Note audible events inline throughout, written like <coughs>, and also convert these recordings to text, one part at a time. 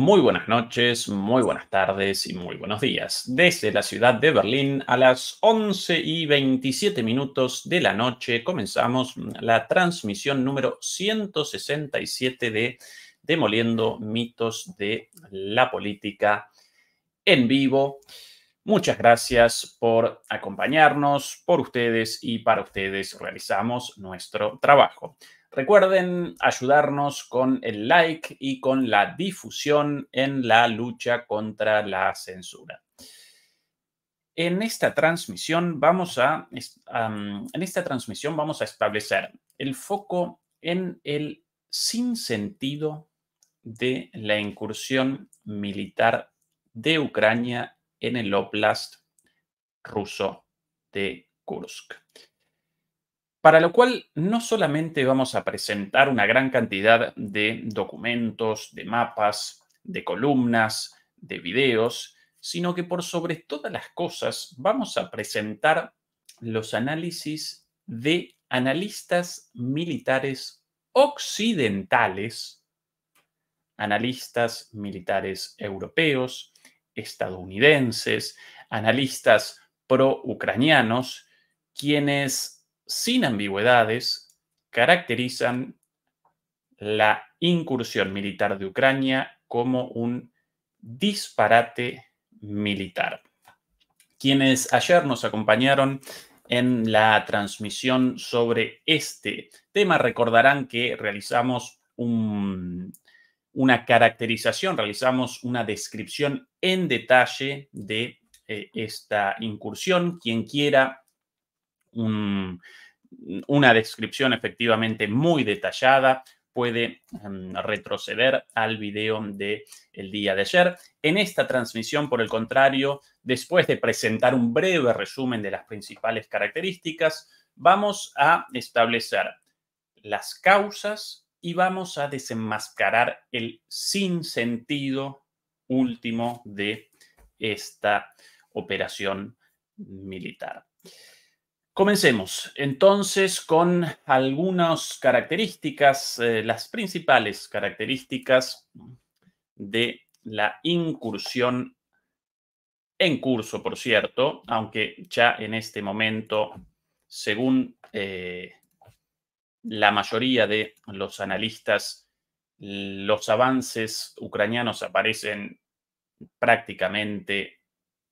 Muy buenas noches, muy buenas tardes y muy buenos días. Desde la ciudad de Berlín a las 11 y 27 minutos de la noche comenzamos la transmisión número 167 de Demoliendo mitos de la política en vivo. Muchas gracias por acompañarnos, por ustedes y para ustedes realizamos nuestro trabajo. Recuerden ayudarnos con el like y con la difusión en la lucha contra la censura. En esta transmisión vamos a, en esta transmisión vamos a establecer el foco en el sinsentido de la incursión militar de Ucrania en el oblast ruso de Kursk. Para lo cual no solamente vamos a presentar una gran cantidad de documentos, de mapas, de columnas, de videos, sino que por sobre todas las cosas vamos a presentar los análisis de analistas militares occidentales, analistas militares europeos, estadounidenses, analistas pro-ucranianos, quienes sin ambigüedades, caracterizan la incursión militar de Ucrania como un disparate militar. Quienes ayer nos acompañaron en la transmisión sobre este tema recordarán que realizamos una caracterización, realizamos una descripción en detalle de eh, esta incursión. Quien quiera una descripción efectivamente muy detallada. Puede em, retroceder al video del el día de ayer. En esta transmisión, por el contrario, después de presentar un breve resumen de las principales características, vamos a establecer las causas y vamos a desenmascarar el sinsentido último de esta operación militar. Comencemos entonces con algunas características, eh, las principales características de la incursión en curso, por cierto, aunque ya en este momento, según eh, la mayoría de los analistas, los avances ucranianos aparecen prácticamente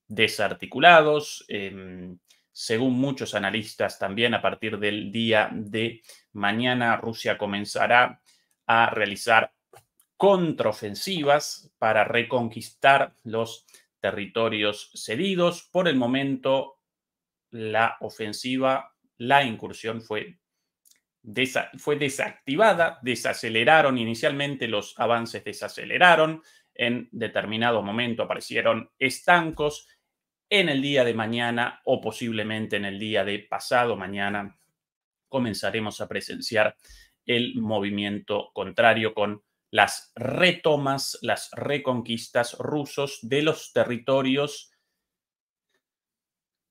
desarticulados. Em, según muchos analistas, también a partir del día de mañana, Rusia comenzará a realizar contraofensivas para reconquistar los territorios cedidos. Por el momento, la ofensiva, la incursión fue, fue desactivada, desaceleraron inicialmente, los avances desaceleraron, en determinado momento aparecieron estancos en el día de mañana o posiblemente en el día de pasado mañana comenzaremos a presenciar el movimiento contrario con las retomas, las reconquistas rusos de los territorios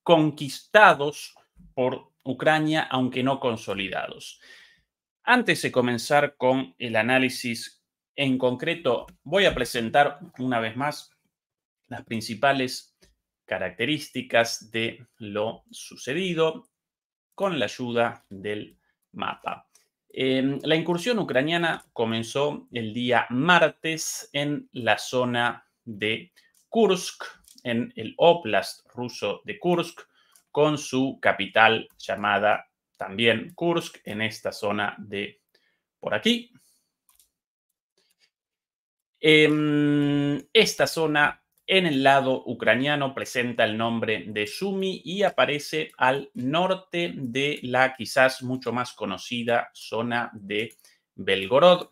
conquistados por Ucrania, aunque no consolidados. Antes de comenzar con el análisis en concreto, voy a presentar una vez más las principales características de lo sucedido con la ayuda del mapa. Em, la incursión ucraniana comenzó el día martes en la zona de Kursk, en el oblast ruso de Kursk, con su capital llamada también Kursk, en esta zona de por aquí. Em, esta zona en el lado ucraniano presenta el nombre de Sumi y aparece al norte de la quizás mucho más conocida zona de Belgorod.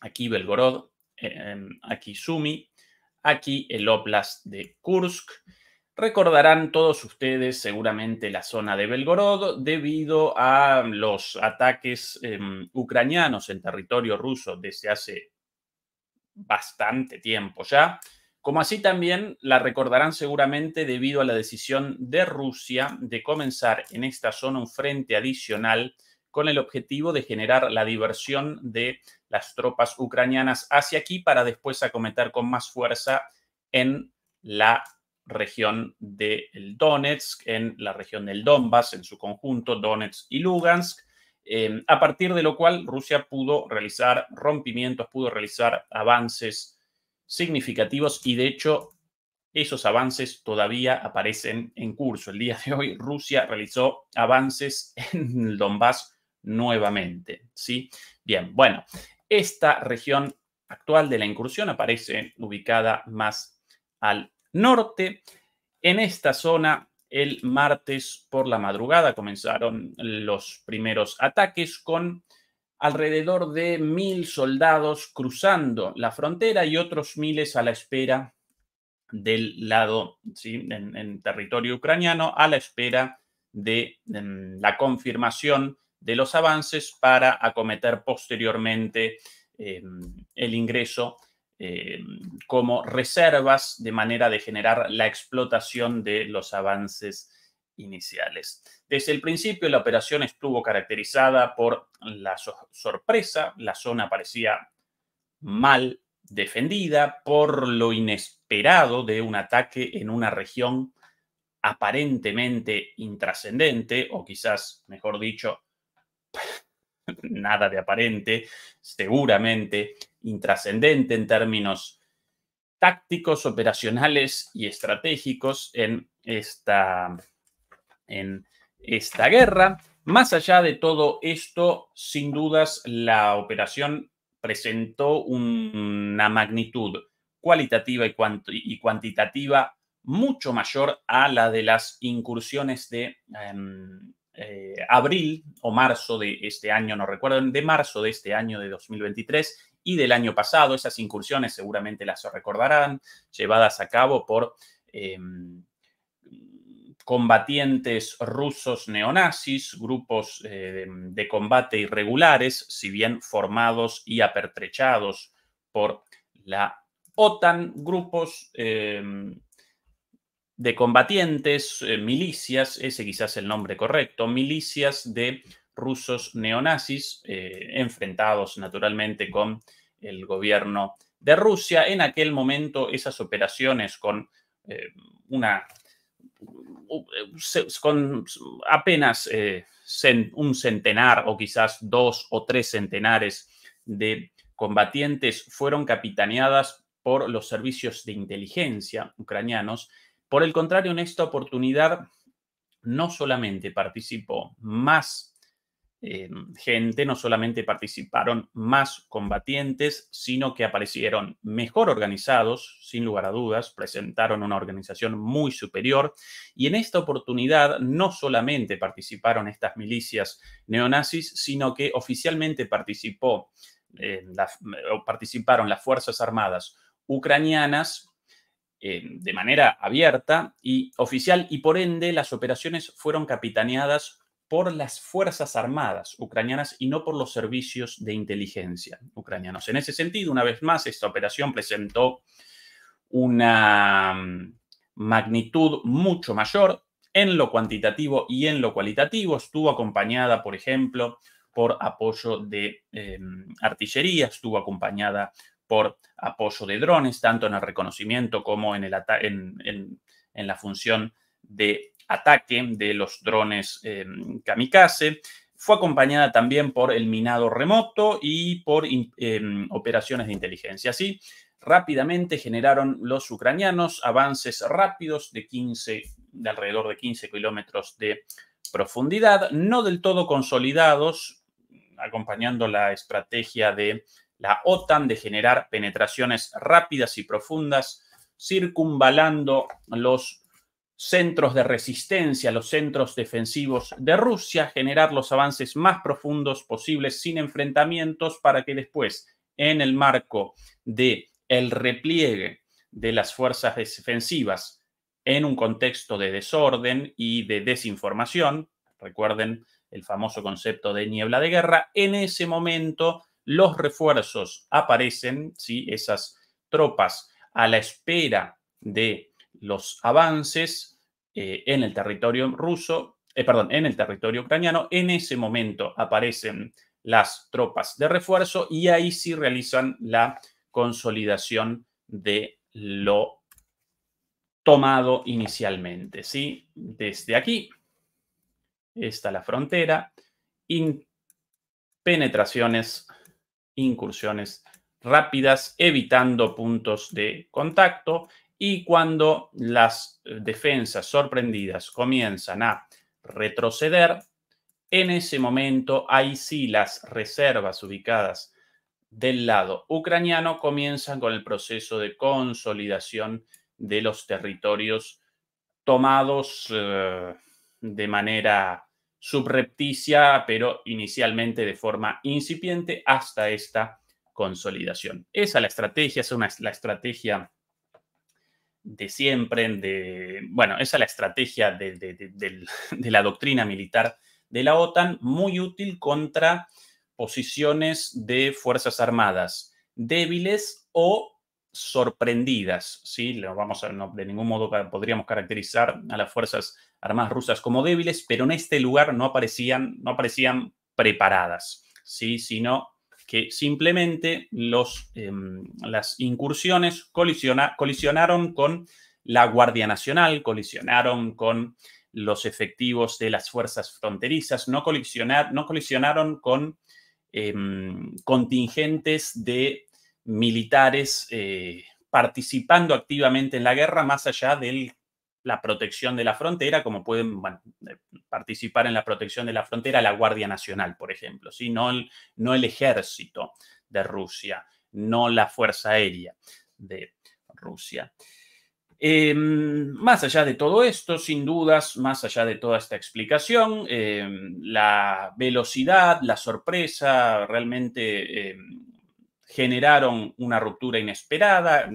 Aquí Belgorod, em, aquí Sumi, aquí el Oblast de Kursk. Recordarán todos ustedes seguramente la zona de Belgorod debido a los ataques em, ucranianos en territorio ruso desde hace bastante tiempo ya como así también la recordarán seguramente debido a la decisión de Rusia de comenzar en esta zona un frente adicional con el objetivo de generar la diversión de las tropas ucranianas hacia aquí para después acometer con más fuerza en la región del Donetsk, en la región del Donbass en su conjunto, Donetsk y Lugansk, eh, a partir de lo cual Rusia pudo realizar rompimientos, pudo realizar avances significativos y de hecho esos avances todavía aparecen en curso. El día de hoy Rusia realizó avances en el Donbass nuevamente. ¿sí? Bien, bueno, esta región actual de la incursión aparece ubicada más al norte. En esta zona, el martes por la madrugada comenzaron los primeros ataques con alrededor de mil soldados cruzando la frontera y otros miles a la espera del lado, en, territorio ucraniano, a la espera de la confirmación de los avances para acometer posteriormente em, el ingreso em, como reservas de manera de generar la explotación de los avances iniciales. Desde el principio la operación estuvo caracterizada por la sorpresa, la zona parecía mal defendida por lo inesperado de un ataque en una región aparentemente intrascendente, o quizás, mejor dicho, <laughs> nada de aparente, seguramente intrascendente en términos tácticos, operacionales y estratégicos en esta, en esta guerra. Más allá de todo esto, sin dudas, la operación presentó una magnitud cualitativa y, cuantitativa mucho mayor a la de las incursiones de em, eh, abril o marzo de este año, no recuerdo, de marzo de este año de 2023 y del año pasado. Esas incursiones seguramente las recordarán, llevadas a cabo por em, combatientes rusos neonazis, grupos eh, de, combate irregulares, si bien formados y apertrechados por la OTAN, grupos em, de combatientes, eh, milicias, ese quizás el nombre correcto, milicias de rusos neonazis, eh, enfrentados naturalmente con el gobierno de Rusia. En aquel momento esas operaciones con una con apenas eh, un centenar o quizás dos o tres centenares de combatientes fueron capitaneadas por los servicios de inteligencia ucranianos. Por el contrario, en esta oportunidad no solamente participó más eh, gente, no solamente participaron más combatientes, sino que aparecieron mejor organizados, sin lugar a dudas, presentaron una organización muy superior y en esta oportunidad no solamente participaron estas milicias neonazis, sino que oficialmente participó, eh, participaron las Fuerzas Armadas ucranianas eh, de manera abierta y oficial y por ende las operaciones fueron capitaneadas por las Fuerzas Armadas ucranianas y no por los servicios de inteligencia ucranianos. En ese sentido, una vez más, esta operación presentó una mm, magnitud mucho mayor en lo cuantitativo y en lo cualitativo. Estuvo acompañada, por ejemplo, por apoyo de em, artillería, estuvo acompañada por apoyo de drones, tanto en el reconocimiento como en, en la función de ataque de los drones eh, kamikaze. Fue acompañada también por el minado remoto y por em, operaciones de inteligencia. Así, rápidamente generaron los ucranianos avances rápidos de 15, de alrededor de 15 kilómetros de profundidad, no del todo consolidados, acompañando la estrategia de la OTAN de generar penetraciones rápidas y profundas, circunvalando los centros de resistencia, los centros defensivos de Rusia, generar los avances más profundos posibles sin enfrentamientos para que después, en el marco de el repliegue de las fuerzas defensivas en un contexto de desorden y de desinformación, recuerden el famoso concepto de niebla de guerra, en ese momento los refuerzos aparecen, ¿sí? esas tropas a la espera de los avances eh, en el territorio ruso eh, perdón, en el territorio ucraniano. En ese momento aparecen las tropas de refuerzo y ahí sí realizan la consolidación de lo tomado inicialmente, ¿sí? Desde aquí está la frontera, penetraciones, incursiones rápidas, evitando puntos de contacto y cuando las defensas sorprendidas comienzan a retroceder, en ese momento, ahí sí las reservas ubicadas del lado ucraniano comienzan con el proceso de consolidación de los territorios tomados eh, de manera subrepticia, pero inicialmente de forma incipiente hasta esta consolidación. Esa es la estrategia, es una, la estrategia de siempre, de, bueno, esa es la estrategia de, <laughs> de la doctrina militar de la OTAN, muy útil contra posiciones de Fuerzas Armadas débiles o sorprendidas. ¿sí? vamos a, de ningún modo podríamos caracterizar a las Fuerzas Armadas rusas como débiles, pero en este lugar no aparecían, no aparecían preparadas, ¿sí? sino que simplemente los, em, las incursiones colisionaron con la Guardia Nacional, colisionaron con los efectivos de las fuerzas fronterizas, no, no colisionaron con em, contingentes de militares eh, participando activamente en la guerra, más allá de la protección de la frontera, como pueden eh, participar en la protección de la frontera la Guardia Nacional, por ejemplo, no, el, no el ejército de Rusia, no la Fuerza Aérea de Rusia. Em, más allá de todo esto, sin dudas, más allá de toda esta explicación, em, la velocidad, la sorpresa realmente em, generaron una ruptura inesperada.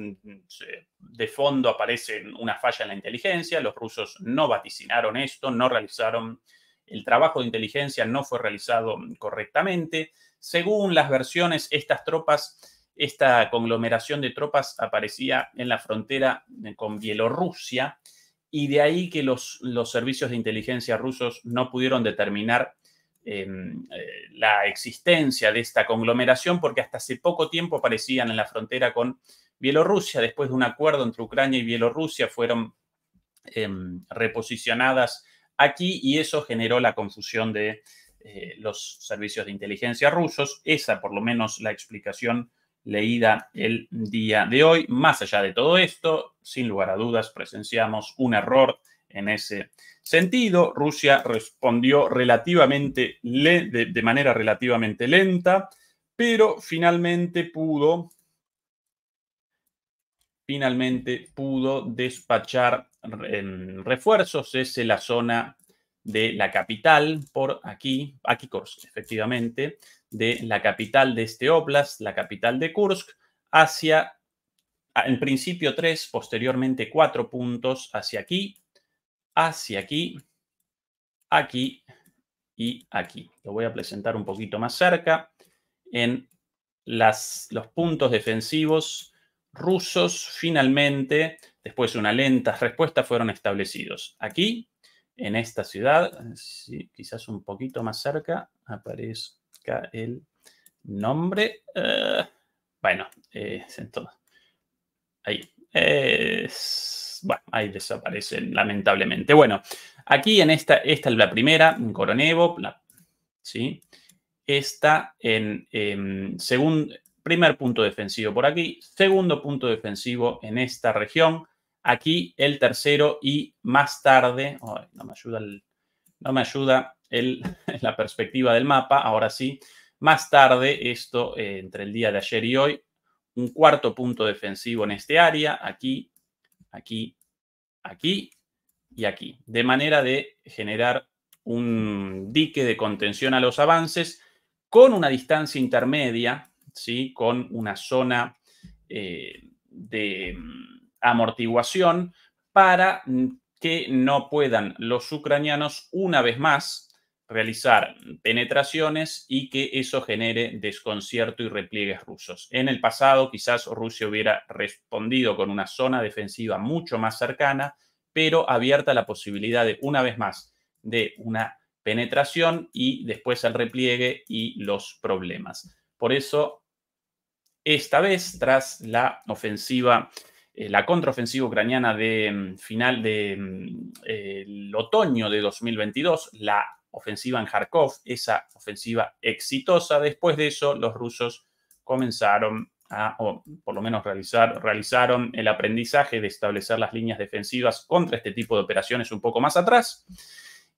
De fondo aparece una falla en la inteligencia. Los rusos no vaticinaron esto, no realizaron el trabajo de inteligencia, no fue realizado correctamente. Según las versiones, estas tropas esta conglomeración de tropas aparecía en la frontera con Bielorrusia y de ahí que los, los servicios de inteligencia rusos no pudieron determinar em, eh, la existencia de esta conglomeración porque hasta hace poco tiempo aparecían en la frontera con Bielorrusia. Después de un acuerdo entre Ucrania y Bielorrusia fueron em, reposicionadas aquí y eso generó la confusión de eh, los servicios de inteligencia rusos. Esa, por lo menos, la explicación leída el día de hoy. Más allá de todo esto, sin lugar a dudas, presenciamos un error en ese sentido. Rusia respondió relativamente de, manera relativamente lenta, pero finalmente pudo finalmente pudo despachar refuerzos desde la zona de la capital, por aquí, aquí Kursk, efectivamente, de la capital de este oblast, la capital de Kursk, hacia, en principio tres, posteriormente cuatro puntos hacia aquí, hacia aquí, aquí y aquí. Lo voy a presentar un poquito más cerca. En las, los puntos defensivos rusos, finalmente, después de una lenta respuesta, fueron establecidos. Aquí, en esta ciudad, quizás un poquito más cerca, aparezca el nombre. Eh, bueno, eh, ahí. bueno, ahí desaparecen, lamentablemente. Bueno, aquí en esta, esta es la primera, en Koronevo, ¿sí? Esta en, en segundo, primer punto defensivo por aquí, segundo punto defensivo en esta región, aquí el tercero y más tarde, no me ayuda, no me ayuda <laughs> la perspectiva del mapa, ahora sí, más tarde, esto eh, entre el día de ayer y hoy, un cuarto punto defensivo en este área, aquí, aquí, aquí y aquí, de manera de generar un dique de contención a los avances con una distancia intermedia, ¿sí? con una zona eh, de amortiguación para mm, que no puedan los ucranianos una vez más realizar penetraciones y que eso genere desconcierto y repliegues rusos. En el pasado quizás Rusia hubiera respondido con una zona defensiva mucho más cercana, pero abierta la posibilidad de una vez más de una penetración y después el repliegue y los problemas. Por eso, esta vez, tras la ofensiva, eh, la contraofensiva ucraniana de mm, final de mm, otoño de 2022, la ofensiva en Kharkov, esa ofensiva exitosa, después de eso los rusos comenzaron a, o por lo menos realizar, realizaron el aprendizaje de establecer las líneas defensivas contra este tipo de operaciones un poco más atrás.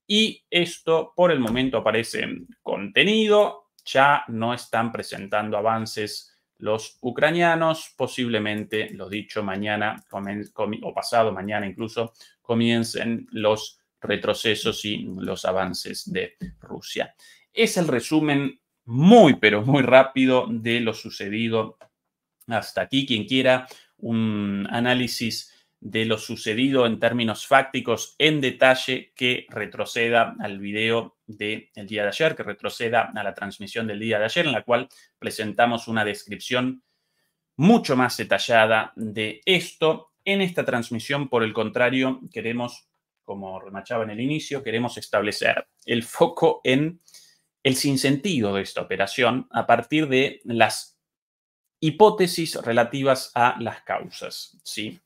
Y esto por el momento aparece contenido, ya no están presentando avances los ucranianos, posiblemente, lo dicho, mañana o pasado mañana incluso, comiencen los retrocesos y los avances de Rusia. Es el resumen muy, pero muy rápido de lo sucedido hasta aquí. Quien quiera un análisis de lo sucedido en términos fácticos en detalle que retroceda al video del día de ayer, que retroceda a la transmisión del día de ayer, en la cual presentamos una descripción mucho más detallada de esto. En esta transmisión, por el contrario, queremos, como remachaba en el inicio, queremos establecer el foco en el sinsentido de esta operación a partir de las hipótesis relativas a las causas, ¿sí?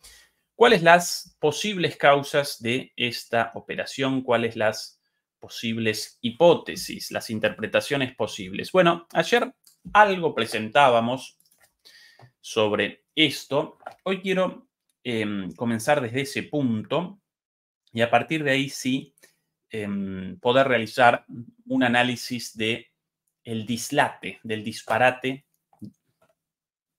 ¿Cuáles las posibles causas de esta operación? ¿Cuáles las posibles hipótesis, las interpretaciones posibles? Bueno, ayer algo presentábamos sobre esto. Hoy quiero em, comenzar desde ese punto y a partir de ahí sí em, poder realizar un análisis de el dislate, del disparate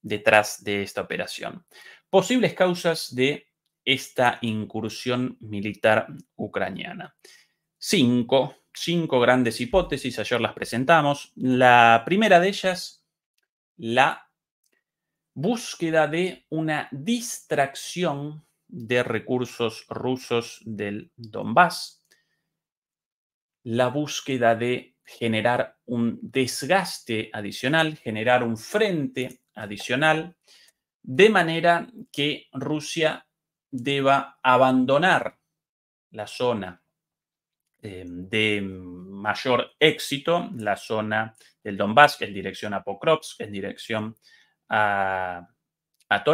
detrás de esta operación. Posibles causas de esta incursión militar ucraniana. Cinco, cinco grandes hipótesis, ayer las presentamos. La primera de ellas, la búsqueda de una distracción de recursos rusos del Donbass, la búsqueda de generar un desgaste adicional, generar un frente adicional, de manera que Rusia deba abandonar la zona de mayor éxito, la zona del Donbass, en dirección a Pokrovsk, en dirección a, a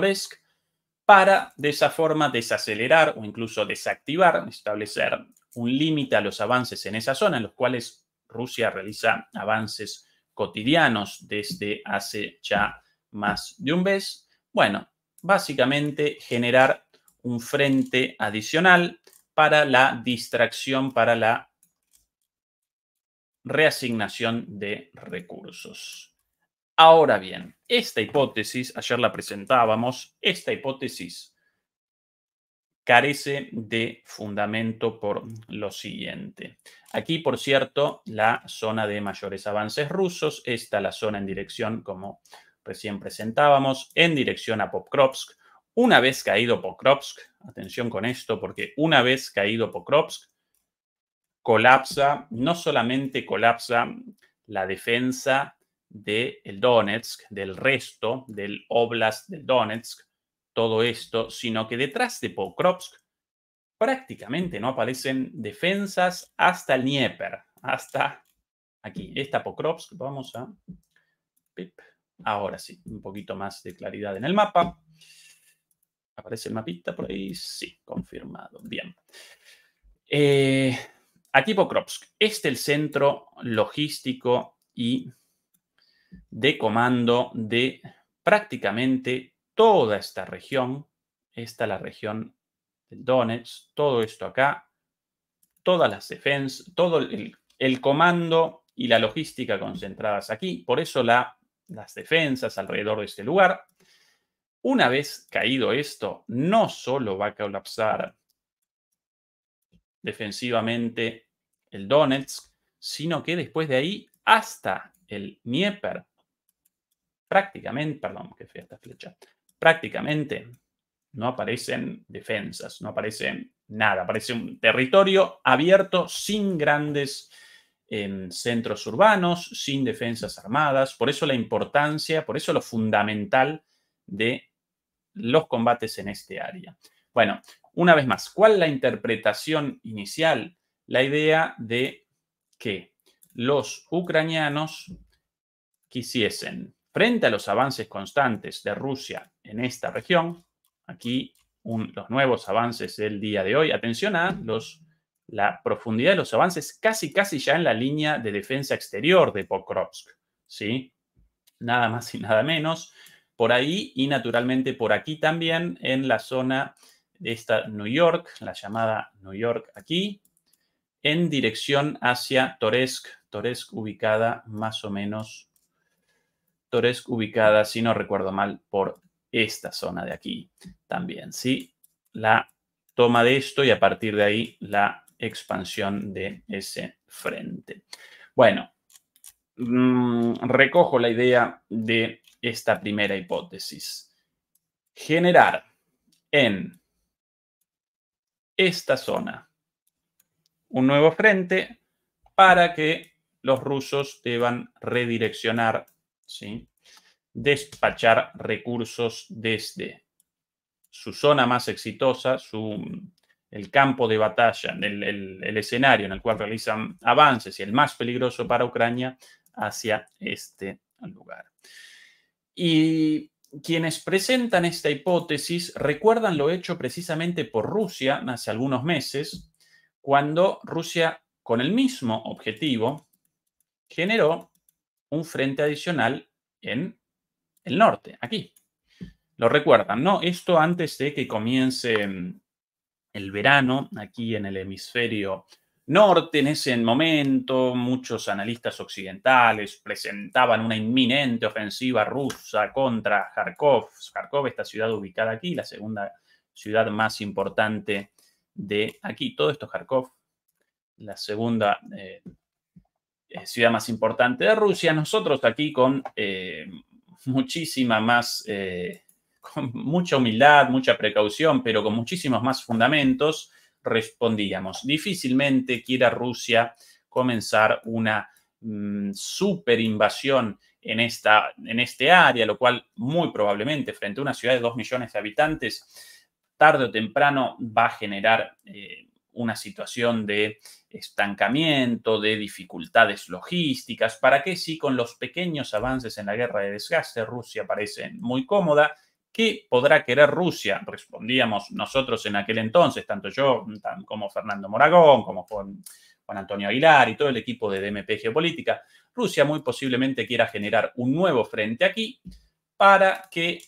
para de esa forma desacelerar o incluso desactivar, establecer un límite a los avances en esa zona, en los cuales Rusia realiza avances cotidianos desde hace ya más de un mes. Bueno, básicamente generar un frente adicional para la distracción, para la reasignación de recursos. Ahora bien, esta hipótesis, ayer la presentábamos, esta hipótesis carece de fundamento por lo siguiente. Aquí, por cierto, la zona de mayores avances rusos, esta la zona en dirección, como recién presentábamos, en dirección a Popkrovsk, una vez caído Pokrovsk, atención con esto, porque una vez caído Pokrovsk, colapsa, no solamente colapsa la defensa del Donetsk, del resto del Oblast del Donetsk, todo esto, sino que detrás de Pokrovsk prácticamente no aparecen defensas hasta el Dnieper, hasta aquí, esta Pokrovsk, vamos a... Ahora sí, un poquito más de claridad en el mapa. ¿Aparece el mapita por ahí? Sí, confirmado. Bien. Eh, aquí Pokrovsk. Este es el centro logístico y de comando de prácticamente toda esta región. Esta es la región de Donetsk, todo esto acá, todas las defensas, todo el, el, comando y la logística concentradas aquí. Por eso la, las defensas alrededor de este lugar. Una vez caído esto, no solo va a colapsar defensivamente el Donetsk, sino que después de ahí hasta el Dnieper, prácticamente, perdón, que fea esta flecha, prácticamente no aparecen defensas, no aparece nada, aparece un territorio abierto sin grandes em, centros urbanos, sin defensas armadas, por eso la importancia, por eso lo fundamental de los combates en este área. Bueno, una vez más, ¿cuál es la interpretación inicial? la idea de que los ucranianos quisiesen, frente a los avances constantes de Rusia en esta región, aquí los nuevos avances del día de hoy, atención a los, la profundidad de los avances casi, casi ya en la línea de defensa exterior de Pokrovsk, ¿sí? Nada más y nada menos. Por ahí y naturalmente por aquí también en la zona de esta New York, la llamada New York aquí, en dirección hacia Toresk, Toresk ubicada más o menos, Toresk ubicada, si no recuerdo mal, por esta zona de aquí también, ¿sí? La toma de esto y a partir de ahí la expansión de ese frente. Bueno, mm, recojo la idea de esta primera hipótesis. Generar en esta zona un nuevo frente para que los rusos deban redireccionar, ¿sí? despachar recursos desde su zona más exitosa, su, el campo de batalla, el, el, escenario en el cual realizan avances y el más peligroso para Ucrania, hacia este lugar. Y quienes presentan esta hipótesis recuerdan lo hecho precisamente por Rusia hace algunos meses, cuando Rusia, con el mismo objetivo, generó un frente adicional en el norte, aquí. Lo recuerdan, ¿no? Esto antes de que comience mm, el verano, aquí en el hemisferio norte, en ese momento, muchos analistas occidentales presentaban una inminente ofensiva rusa contra Kharkov. Kharkov, esta ciudad ubicada aquí, la segunda ciudad más importante de aquí. Todo esto es Kharkov, la segunda eh, eh, ciudad más importante de Rusia. Nosotros aquí con eh, muchísima más, <laughs> con mucha humildad, mucha precaución, pero con muchísimos más fundamentos, respondíamos. Difícilmente quiera Rusia comenzar una mm, super invasión en, esta, en este área, lo cual muy probablemente frente a una ciudad de dos millones de habitantes, tarde o temprano va a generar eh, una situación de estancamiento, de dificultades logísticas, para que si con los pequeños avances en la guerra de desgaste Rusia parece muy cómoda, ¿qué podrá querer Rusia? Respondíamos nosotros en aquel entonces, tanto yo como Fernando Moragón, como Juan, Antonio Aguilar y todo el equipo de DMP Geopolítica, Rusia muy posiblemente quiera generar un nuevo frente aquí para que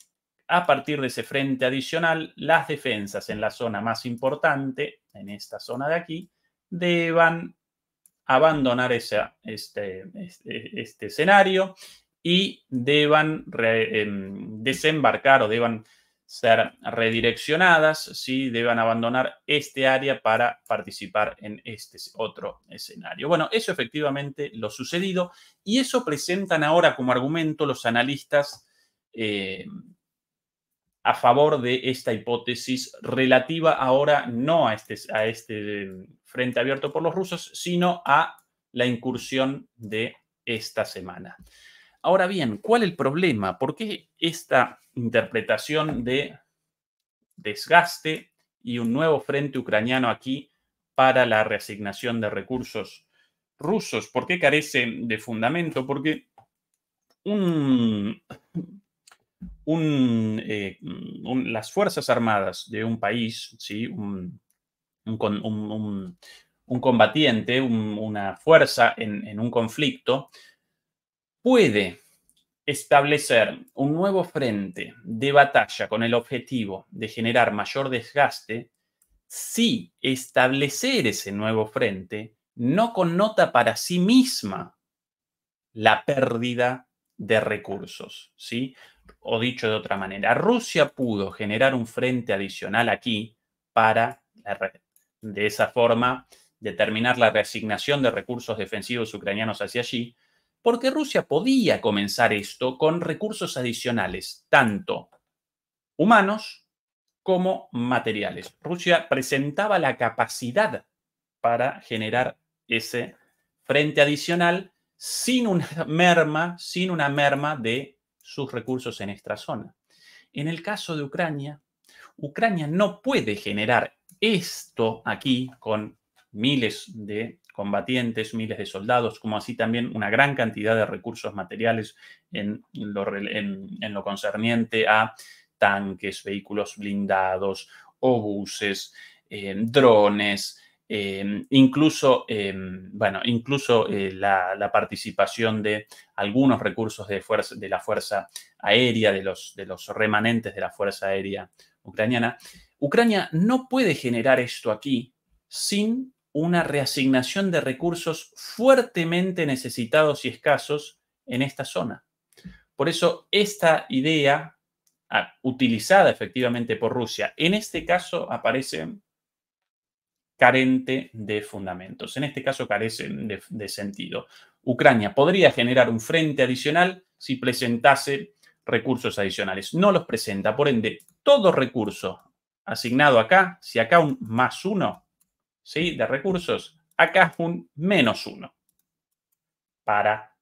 a partir de ese frente adicional, las defensas en la zona más importante, en esta zona de aquí, deban abandonar este, este, este, escenario y deban em, desembarcar o deban ser redireccionadas, ¿sí? deban abandonar este área para participar en este otro escenario. Bueno, eso efectivamente lo sucedido y eso presentan ahora como argumento los analistas eh, a favor de esta hipótesis relativa ahora no a este, a este frente abierto por los rusos, sino a la incursión de esta semana. Ahora bien, ¿cuál es el problema? ¿Por qué esta interpretación de desgaste y un nuevo frente ucraniano aquí para la reasignación de recursos rusos? ¿Por qué carece de fundamento? Porque un, eh, las Fuerzas Armadas de un país, ¿sí? un, combatiente, una fuerza en, en un conflicto, puede establecer un nuevo frente de batalla con el objetivo de generar mayor desgaste si establecer ese nuevo frente no connota para sí misma la pérdida de recursos, ¿sí? O dicho de otra manera, Rusia pudo generar un frente adicional aquí para, de esa forma, determinar la reasignación de recursos defensivos ucranianos hacia allí, porque Rusia podía comenzar esto con recursos adicionales, tanto humanos como materiales. Rusia presentaba la capacidad para generar ese frente adicional sin una merma, sin una merma de sus recursos en esta zona. En el caso de Ucrania, Ucrania no puede generar esto aquí con miles de combatientes, miles de soldados, como así también una gran cantidad de recursos materiales en lo, concerniente a tanques, vehículos blindados, obuses, eh, drones, eh, incluso, eh, bueno, incluso la, participación de algunos recursos de, fuerza, de la Fuerza Aérea, de los, de los remanentes de la Fuerza Aérea ucraniana. Ucrania no puede generar esto aquí sin una reasignación de recursos fuertemente necesitados y escasos en esta zona. Por eso esta idea utilizada efectivamente por Rusia, en este caso aparece carente de fundamentos. En este caso carece de, de sentido. Ucrania podría generar un frente adicional si presentase recursos adicionales. No los presenta. Por ende, todo recurso asignado acá, si acá un más uno, ¿sí? De recursos, acá un menos uno para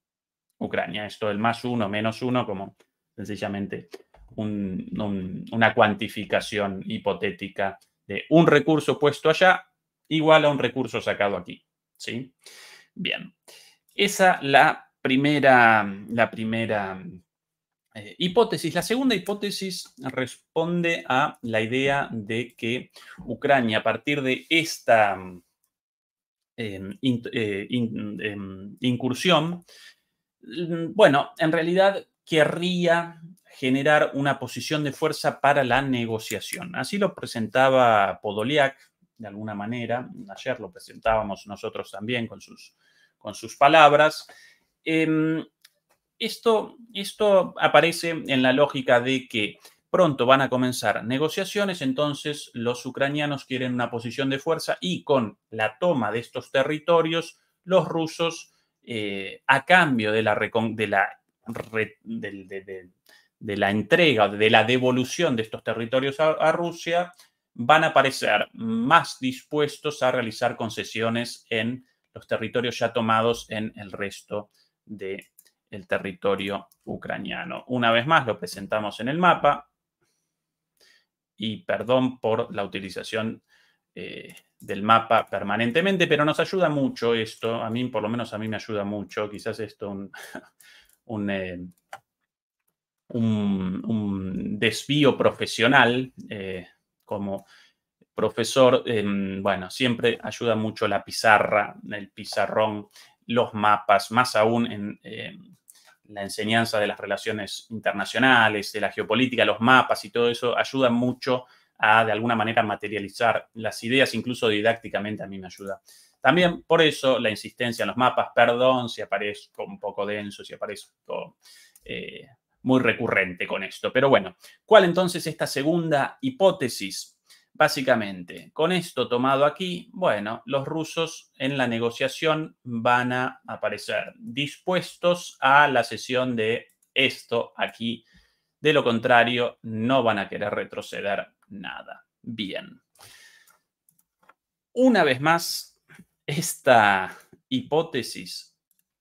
Ucrania. Esto del más uno, menos uno, como sencillamente una cuantificación hipotética de un recurso puesto allá igual a un recurso sacado aquí. ¿Sí? Bien. Esa la primera, la primera eh, hipótesis. La segunda hipótesis responde a la idea de que Ucrania, a partir de esta em, eh, em, incursión, mm, bueno, en realidad querría generar una posición de fuerza para la negociación. Así lo presentaba Podoliak de alguna manera. Ayer lo presentábamos nosotros también con sus, con sus palabras. Em, esto, esto aparece en la lógica de que pronto van a comenzar negociaciones, entonces los ucranianos quieren una posición de fuerza y con la toma de estos territorios, los rusos, eh, a cambio de la, de, la, de, la entrega, de la devolución de estos territorios a, Rusia, van a parecer más dispuestos a realizar concesiones en los territorios ya tomados en el resto de el territorio ucraniano. Una vez más lo presentamos en el mapa. Y perdón por la utilización eh, del mapa permanentemente, pero nos ayuda mucho esto, a mí por lo menos a mí me ayuda mucho, quizás esto un, <laughs> un, eh, desvío profesional eh, como profesor, bueno, siempre ayuda mucho la pizarra, el pizarrón, los mapas, más aún en la enseñanza de las relaciones internacionales, de la geopolítica, los mapas y todo eso ayuda mucho a, de alguna manera, materializar las ideas, incluso didácticamente a mí me ayuda. También por eso la insistencia en los mapas, perdón si aparezco un poco denso, si aparezco eh, muy recurrente con esto. Pero bueno, ¿cuál entonces esta segunda hipótesis? Básicamente, con esto tomado aquí, bueno, los rusos en la negociación van a aparecer dispuestos a la sesión de esto aquí. De lo contrario, no van a querer retroceder nada. Bien. Una vez más, esta hipótesis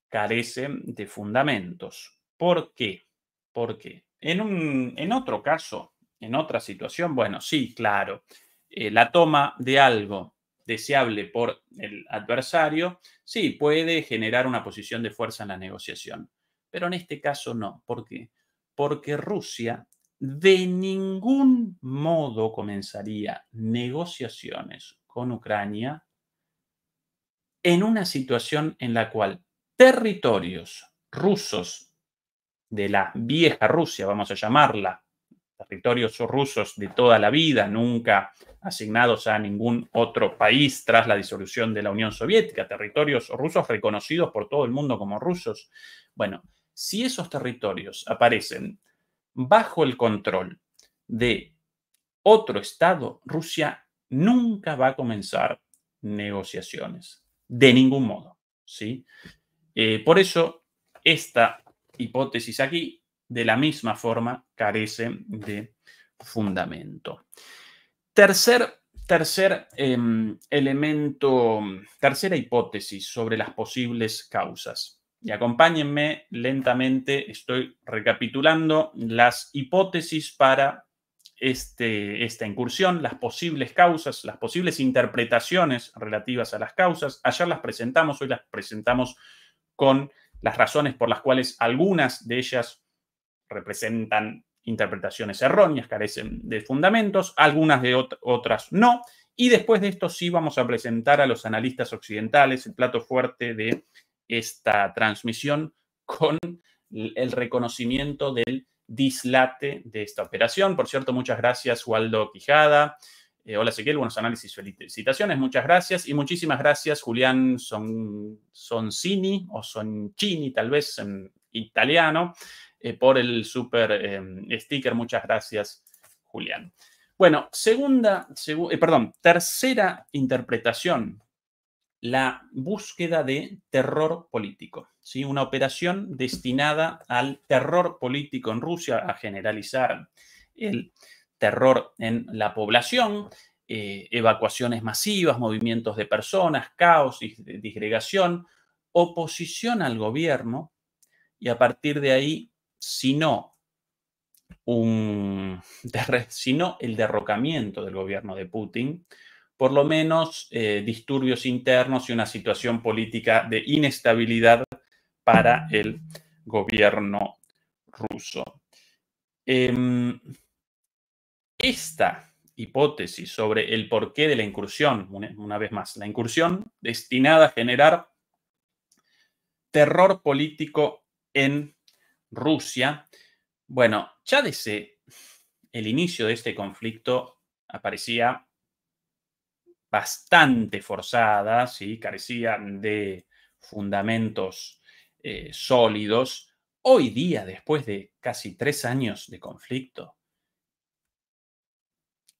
carece de fundamentos. ¿Por qué? Porque en, un, en otro caso, en otra situación, bueno, sí, claro, eh, la toma de algo deseable por el adversario, sí, puede generar una posición de fuerza en la negociación. Pero en este caso no. ¿Por qué? Porque Rusia de ningún modo comenzaría negociaciones con Ucrania en una situación en la cual territorios rusos de la vieja Rusia, vamos a llamarla, territorios rusos de toda la vida, nunca asignados a ningún otro país tras la disolución de la Unión Soviética, territorios rusos reconocidos por todo el mundo como rusos. Bueno, si esos territorios aparecen bajo el control de otro Estado, Rusia nunca va a comenzar negociaciones, de ningún modo. ¿sí? Eh, por eso, esta hipótesis aquí de la misma forma carece de fundamento. Tercer, tercer em, elemento, tercera hipótesis sobre las posibles causas. Y acompáñenme lentamente, estoy recapitulando las hipótesis para este, esta incursión, las posibles causas, las posibles interpretaciones relativas a las causas. Ayer las presentamos, hoy las presentamos con las razones por las cuales algunas de ellas representan interpretaciones erróneas, carecen de fundamentos, algunas de otras no. Y después de esto sí vamos a presentar a los analistas occidentales el plato fuerte de esta transmisión con el reconocimiento del dislate de esta operación. Por cierto, muchas gracias, Waldo Quijada. Eh, hola, Ezequiel, buenos análisis, felicitaciones, muchas gracias. Y muchísimas gracias, Julián Son, Soncini o Soncini, tal vez en italiano, eh, por el super eh, sticker. Muchas gracias, Julián. Bueno, segunda, perdón, tercera interpretación la búsqueda de terror político, ¿sí? una operación destinada al terror político en Rusia, a generalizar el terror en la población, eh, evacuaciones masivas, movimientos de personas, caos disgregación, oposición al gobierno y a partir de ahí, si no, un, <laughs> si no el derrocamiento del gobierno de Putin, por lo menos eh, disturbios internos y una situación política de inestabilidad para el gobierno ruso. Em, esta hipótesis sobre el porqué de la incursión, una, vez más, la incursión destinada a generar terror político en Rusia, bueno, ya desde el inicio de este conflicto aparecía bastante forzada, ¿sí? carecía de fundamentos eh, sólidos. Hoy día, después de casi tres años de conflicto,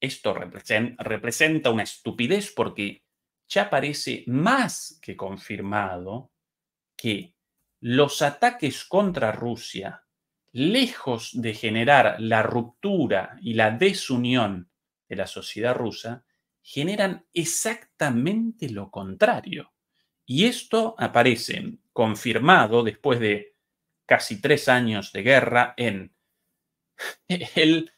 esto representa una estupidez porque ya parece más que confirmado que los ataques contra Rusia, lejos de generar la ruptura y la desunión de la sociedad rusa, generan exactamente lo contrario. Y esto aparece confirmado después de casi tres años de guerra en <laughs> el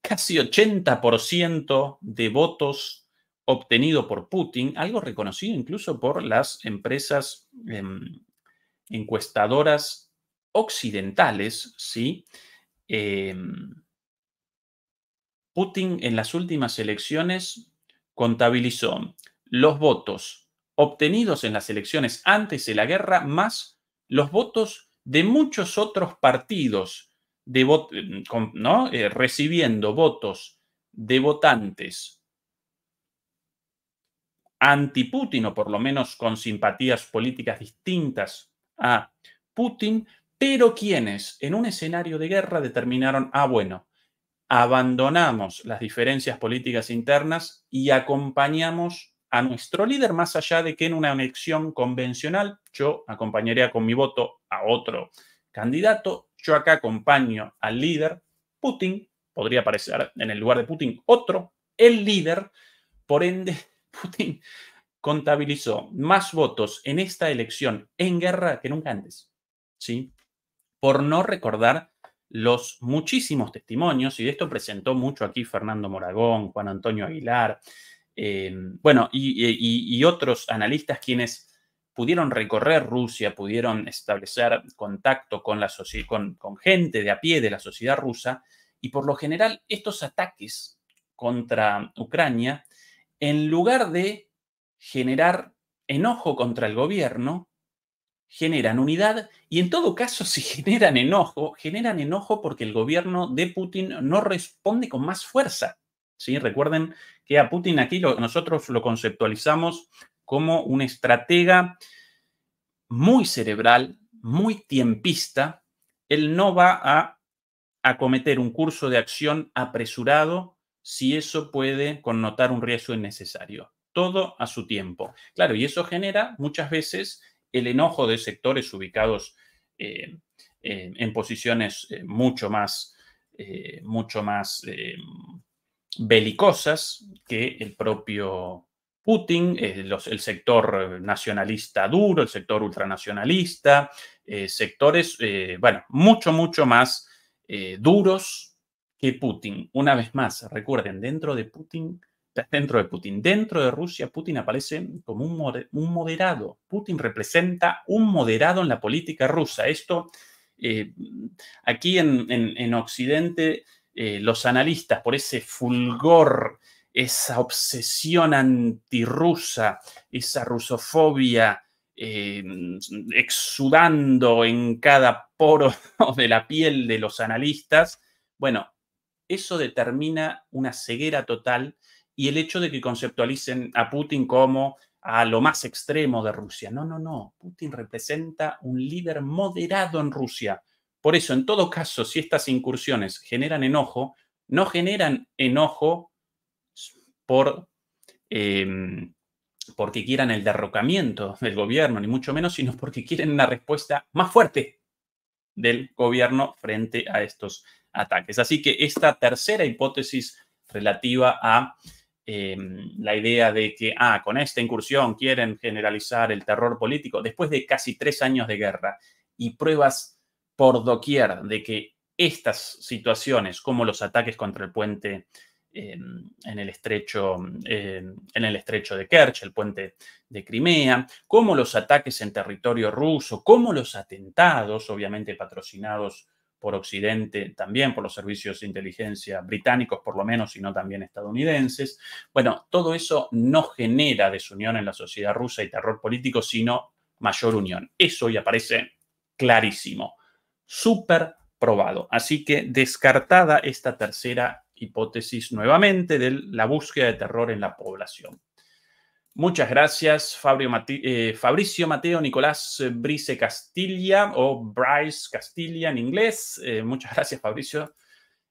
casi 80% de votos obtenido por Putin, algo reconocido incluso por las empresas em, encuestadoras occidentales, ¿sí? Em, Putin en las últimas elecciones contabilizó los votos obtenidos en las elecciones antes de la guerra más los votos de muchos otros partidos ¿no? Eh, recibiendo votos de votantes anti-Putin o por lo menos con simpatías políticas distintas a Putin, pero quienes en un escenario de guerra determinaron, ah, bueno, abandonamos las diferencias políticas internas y acompañamos a nuestro líder, más allá de que en una elección convencional yo acompañaría con mi voto a otro candidato, yo acá acompaño al líder, Putin, podría aparecer en el lugar de Putin otro, el líder, por ende, <laughs> Putin contabilizó más votos en esta elección en guerra que nunca antes, ¿sí? Por no recordar los muchísimos testimonios, y de esto presentó mucho aquí Fernando Moragón, Juan Antonio Aguilar, eh, bueno, y, otros analistas quienes pudieron recorrer Rusia, pudieron establecer contacto con, la con, con gente de a pie de la sociedad rusa, y por lo general estos ataques contra Ucrania, en lugar de generar enojo contra el gobierno, generan unidad y en todo caso, si <laughs> generan enojo, generan enojo porque el gobierno de Putin no responde con más fuerza. ¿sí? Recuerden que a Putin aquí nosotros lo conceptualizamos como un estratega muy cerebral, muy tiempista. Él no va a acometer un curso de acción apresurado si eso puede connotar un riesgo innecesario. Todo a su tiempo. Claro, y eso genera muchas veces el enojo de sectores ubicados eh, en posiciones eh, mucho más, eh, mucho más belicosas que el propio Putin, el sector nacionalista duro, el sector ultranacionalista, sectores, bueno, mucho, mucho más duros que Putin, una vez más, recuerden, dentro de Putin, dentro de Putin, dentro de Rusia, Putin aparece como un, moderado. Putin representa un moderado en la política rusa. Esto, eh, aquí en, Occidente, eh, los analistas, por ese fulgor, esa obsesión antirrusa, esa rusofobia, eh, exudando en cada poro <laughs> de la piel de los analistas, bueno, eso determina una ceguera total y el hecho de que conceptualicen a Putin como a lo más extremo de Rusia. No, no, no. Putin representa un líder moderado en Rusia. Por eso, en todo caso, si estas incursiones generan enojo, no generan enojo por em, porque quieran el derrocamiento del gobierno, ni mucho menos, sino porque quieren una respuesta más fuerte del gobierno frente a estos ataques. Así que esta tercera hipótesis relativa a em, la idea de que, ah, con esta incursión quieren generalizar el terror político, después de casi tres años de guerra y pruebas por doquier de que estas situaciones, como los ataques contra el puente en, el estrecho, en el estrecho de Kerch, el puente de Crimea, como los ataques en territorio ruso, como los atentados, obviamente patrocinados por Occidente, también por los servicios de inteligencia británicos, por lo menos, sino también estadounidenses. Bueno, todo eso no genera desunión en la sociedad rusa y terror político, sino mayor unión. Eso hoy aparece clarísimo, súper probado. Así que descartada esta tercera hipótesis nuevamente de la búsqueda de terror en la población. Muchas gracias, eh, Fabricio Mateo Nicolás Brice Castilla o Bryce Castilla en inglés. Eh, muchas gracias, Fabricio.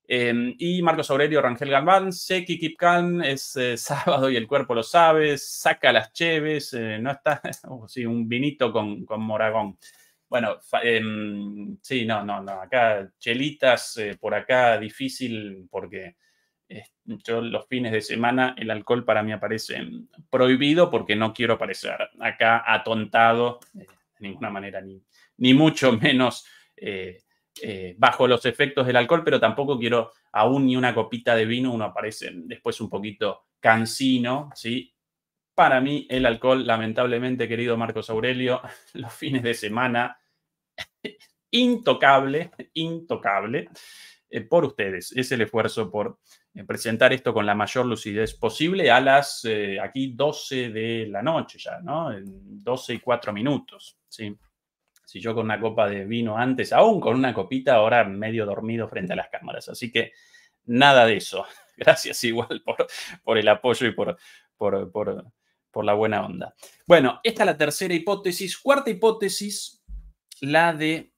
Em, y Marcos Aurelio Rangel Galván, Seki Kipkan, es eh, <laughs> sábado y el cuerpo lo sabe, saca las cheves, no está, <laughs> oh, sí, un vinito con, con Moragón. Bueno, em, sí, no, no, no. Acá, chelitas por acá, difícil porque yo los fines de semana el alcohol para mí aparece prohibido porque no quiero aparecer acá atontado eh, de ninguna manera, ni, ni mucho <laughs> menos eh, bajo los efectos del alcohol, pero tampoco quiero aún ni una copita de vino, uno aparece después un poquito cansino, ¿sí? Para mí, el alcohol, lamentablemente, querido Marcos Aurelio, <laughs> los fines de semana, <laughs> intocable, intocable eh, por ustedes. Es el esfuerzo por eh, presentar esto con la mayor lucidez posible a las, eh, aquí, 12 de la noche ya, ¿no? 12 y 4 minutos, ¿sí? Si yo con una copa de vino antes, aún con una copita, ahora medio dormido frente a las cámaras. Así que nada de eso. <laughs> Gracias igual por, por el apoyo y por, por, por por la buena onda. Bueno, esta es la tercera hipótesis. Cuarta hipótesis, la de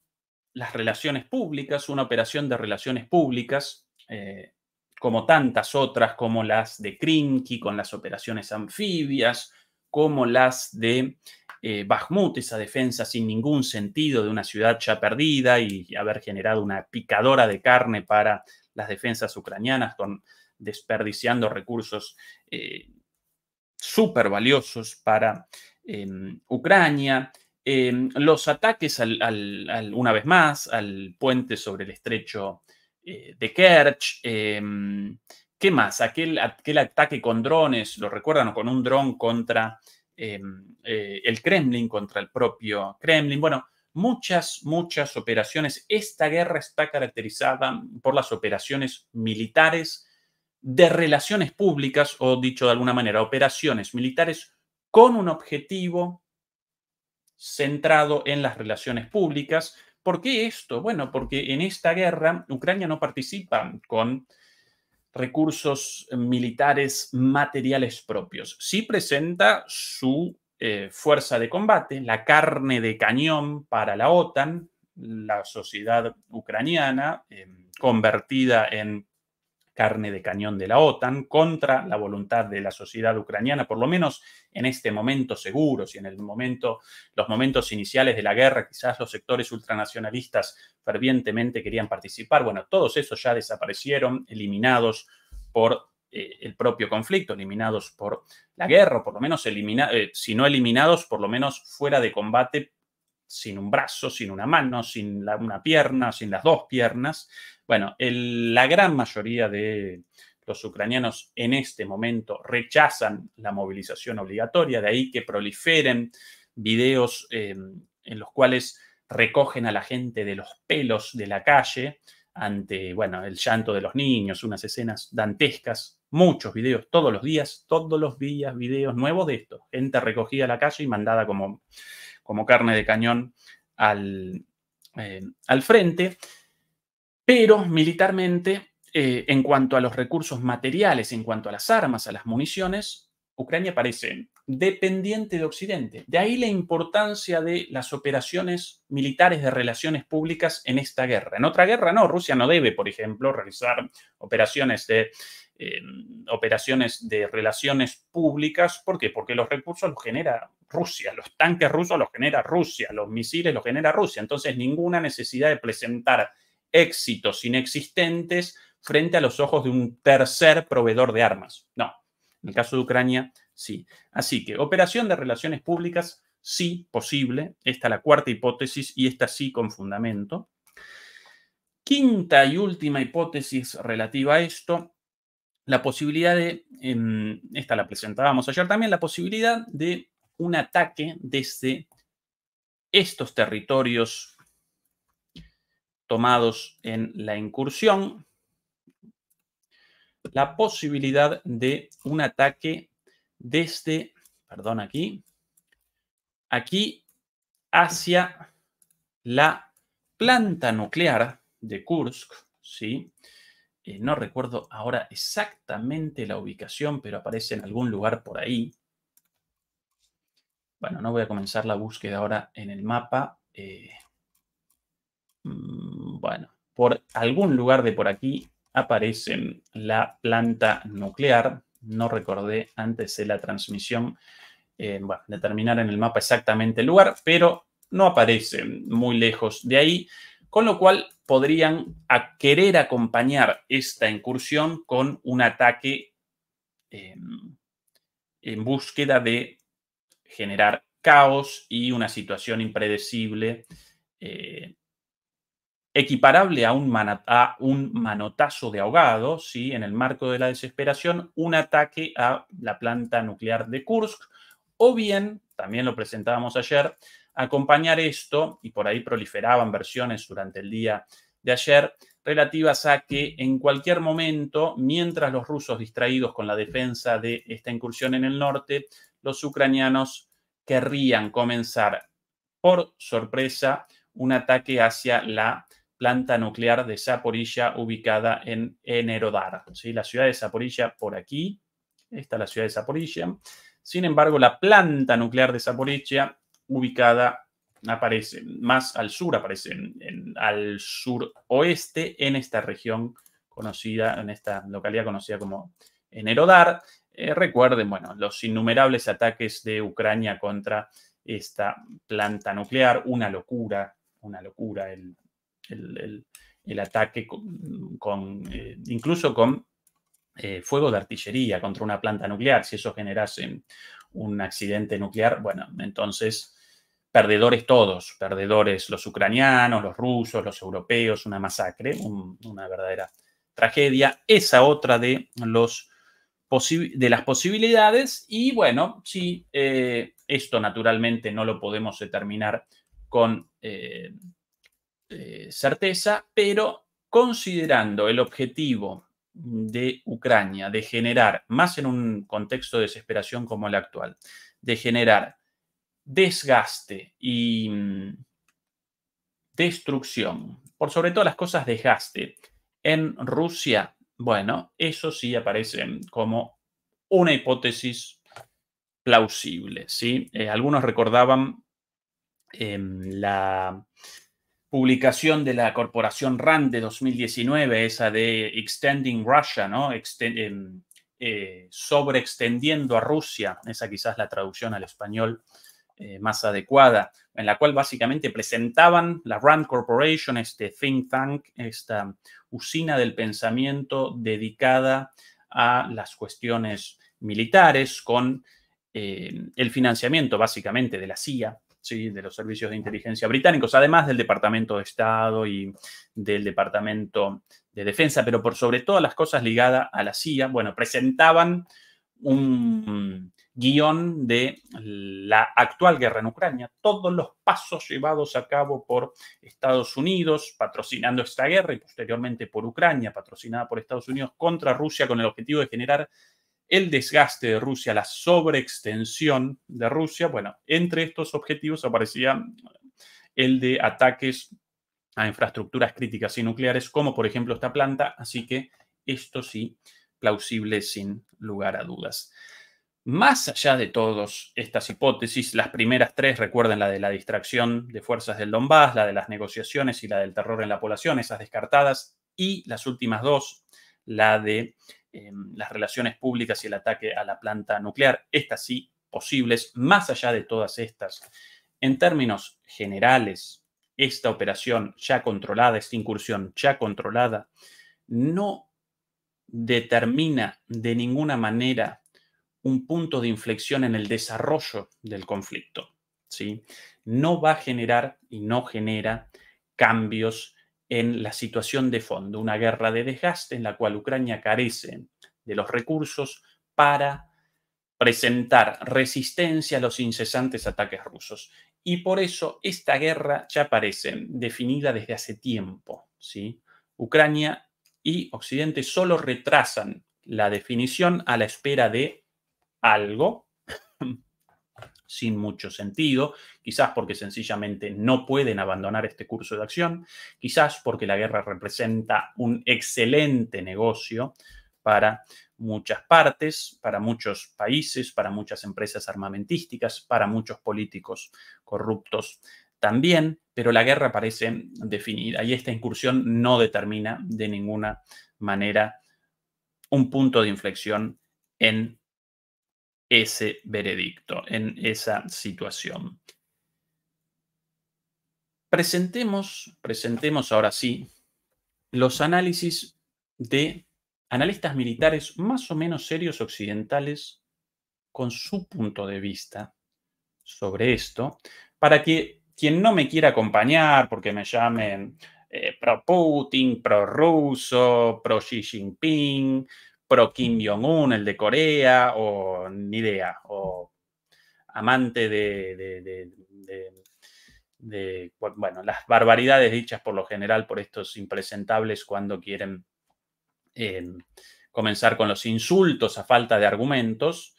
las relaciones públicas, una operación de relaciones públicas, eh, como tantas otras, como las de Krinky, con las operaciones anfibias, como las de eh, Bakhmut, esa defensa sin ningún sentido de una ciudad ya perdida y haber generado una picadora de carne para las defensas ucranianas, con desperdiciando recursos eh, súper valiosos para em, Ucrania. Em, los ataques, una vez más, al puente sobre el estrecho eh, de Kerch. Em, ¿Qué más? Aquel, aquel, ataque con drones, lo recuerdan, con un dron contra eh, el Kremlin, contra el propio Kremlin. Bueno, muchas, muchas operaciones. Esta guerra está caracterizada por las operaciones militares de relaciones públicas o, dicho de alguna manera, operaciones militares con un objetivo centrado en las relaciones públicas. ¿Por qué esto? Bueno, porque en esta guerra Ucrania no participa con recursos militares materiales propios. Sí presenta su eh, fuerza de combate, la carne de cañón para la OTAN, la sociedad ucraniana, eh, convertida en carne de cañón de la OTAN contra la voluntad de la sociedad ucraniana, por lo menos en este momento seguro, si en el momento, los momentos iniciales de la guerra, quizás los sectores ultranacionalistas fervientemente querían participar. Bueno, todos esos ya desaparecieron, eliminados por eh, el propio conflicto, eliminados por la guerra, por lo menos eliminados, eh, si no eliminados, por lo menos fuera de combate sin un brazo, sin una mano, sin una pierna, sin las dos piernas. Bueno, la gran mayoría de los ucranianos en este momento rechazan la movilización obligatoria, de ahí que proliferen videos eh, en los cuales recogen a la gente de los pelos de la calle ante, bueno, el llanto de los niños, unas escenas dantescas, muchos videos, todos los días, todos los días videos nuevos de esto, gente recogida a la calle y mandada como, como carne de cañón al, eh, al frente, pero militarmente, eh, en cuanto a los recursos materiales, en cuanto a las armas, a las municiones, Ucrania parece dependiente de Occidente. De ahí la importancia de las operaciones militares de relaciones públicas en esta guerra. En otra guerra no, Rusia no debe, por ejemplo, realizar operaciones de, operaciones de relaciones públicas. ¿Por qué? Porque los recursos los genera Rusia, los tanques rusos los genera Rusia, los misiles los genera Rusia. Entonces, ninguna necesidad de presentar éxitos inexistentes frente a los ojos de un tercer proveedor de armas. No, en el caso de Ucrania, sí. Así que operación de relaciones públicas, sí, posible. Esta es la cuarta hipótesis y esta sí con fundamento. Quinta y última hipótesis relativa a esto, la posibilidad de, esta la presentábamos ayer también, la posibilidad de un ataque desde estos territorios tomados en la incursión, la posibilidad de un ataque desde, perdón, aquí, aquí hacia la planta nuclear de Kursk, ¿sí? Eh, no recuerdo ahora exactamente la ubicación, pero aparece en algún lugar por ahí. Bueno, no voy a comenzar la búsqueda ahora en el mapa. Eh, mm, bueno, por algún lugar de por aquí aparece la planta nuclear. No recordé antes de la transmisión, eh, bueno, determinar en el mapa exactamente el lugar, pero no aparece muy lejos de ahí, con lo cual podrían querer acompañar esta incursión con un ataque en búsqueda de generar caos y una situación impredecible eh, equiparable a un, un manotazo de ahogado, ¿sí? en el marco de la desesperación, un ataque a la planta nuclear de Kursk, o bien, también lo presentábamos ayer, acompañar esto, y por ahí proliferaban versiones durante el día de ayer, relativas a que en cualquier momento, mientras los rusos distraídos con la defensa de esta incursión en el norte, los ucranianos querrían comenzar por sorpresa un ataque hacia la planta nuclear de Zaporilla ubicada en Enerodar. ¿sí? La ciudad de Zaporilla por aquí, esta es la ciudad de Zaporilla. Sin embargo, la planta nuclear de Zaporilla ubicada aparece más al sur, aparece en, al suroeste en esta región conocida, en esta localidad conocida como Enerodar. Eh, recuerden, bueno, los innumerables ataques de Ucrania contra esta planta nuclear, una locura, una locura el, el, ataque con, eh, incluso con eh, fuego de artillería contra una planta nuclear. Si eso generase un accidente nuclear, bueno, entonces perdedores todos, perdedores los ucranianos, los rusos, los europeos, una masacre, una verdadera tragedia. Esa otra de, los de las posibilidades y bueno, si eh, esto naturalmente no lo podemos determinar con eh, certeza, pero considerando el objetivo de Ucrania de generar, más en un contexto de desesperación como el actual, de generar desgaste y mm, destrucción, por sobre todas las cosas desgaste en Rusia, bueno, eso sí aparece como una hipótesis plausible, ¿sí? Eh, algunos recordaban em, la publicación de la corporación RAND de 2019, esa de Extending Russia, ¿no? Em, eh, sobreextendiendo a Rusia, esa quizás la traducción al español eh, más adecuada, en la cual básicamente presentaban la RAND Corporation, este think tank, esta usina del pensamiento dedicada a las cuestiones militares con eh, el financiamiento básicamente de la CIA, ¿sí? de los servicios de inteligencia británicos, además del Departamento de Estado y del Departamento de Defensa, pero por sobre todas las cosas ligadas a la CIA, bueno, presentaban un guion de la actual guerra en Ucrania, todos los pasos llevados a cabo por Estados Unidos, patrocinando esta guerra y posteriormente por Ucrania, patrocinada por Estados Unidos contra Rusia con el objetivo de generar el desgaste de Rusia, la sobreextensión de Rusia. Bueno, entre estos objetivos aparecía el de ataques a infraestructuras críticas y nucleares, como por ejemplo esta planta, así que esto sí, plausible sin lugar a dudas. Más allá de todas estas hipótesis, las primeras tres, recuerden la de la distracción de fuerzas del Donbass, la de las negociaciones y la del terror en la población, esas descartadas, y las últimas dos, la de em, las relaciones públicas y el ataque a la planta nuclear, estas sí posibles, más allá de todas estas. En términos generales, esta operación ya controlada, esta incursión ya controlada, no determina de ninguna manera un punto de inflexión en el desarrollo del conflicto. ¿sí? No va a generar y no genera cambios en la situación de fondo, una guerra de desgaste en la cual Ucrania carece de los recursos para presentar resistencia a los incesantes ataques rusos. Y por eso esta guerra ya parece definida desde hace tiempo. ¿sí? Ucrania y Occidente solo retrasan la definición a la espera de algo <clears throat> sin mucho sentido, quizás porque sencillamente no pueden abandonar este curso de acción, quizás porque la guerra representa un excelente negocio para muchas partes, para muchos países, para muchas empresas armamentísticas, para muchos políticos corruptos también, pero la guerra parece definida y esta incursión no determina de ninguna manera un punto de inflexión en ese veredicto, en esa situación. Presentemos, presentemos ahora sí los análisis de analistas militares más o menos serios occidentales con su punto de vista sobre esto, para que quien no me quiera acompañar, porque me llamen eh, pro Putin, pro ruso, pro Xi Jinping, pro Kim Jong-un, el de Corea, o ni idea, o amante de, bueno, las barbaridades dichas por lo general por estos impresentables cuando quieren em, comenzar con los insultos a falta de argumentos,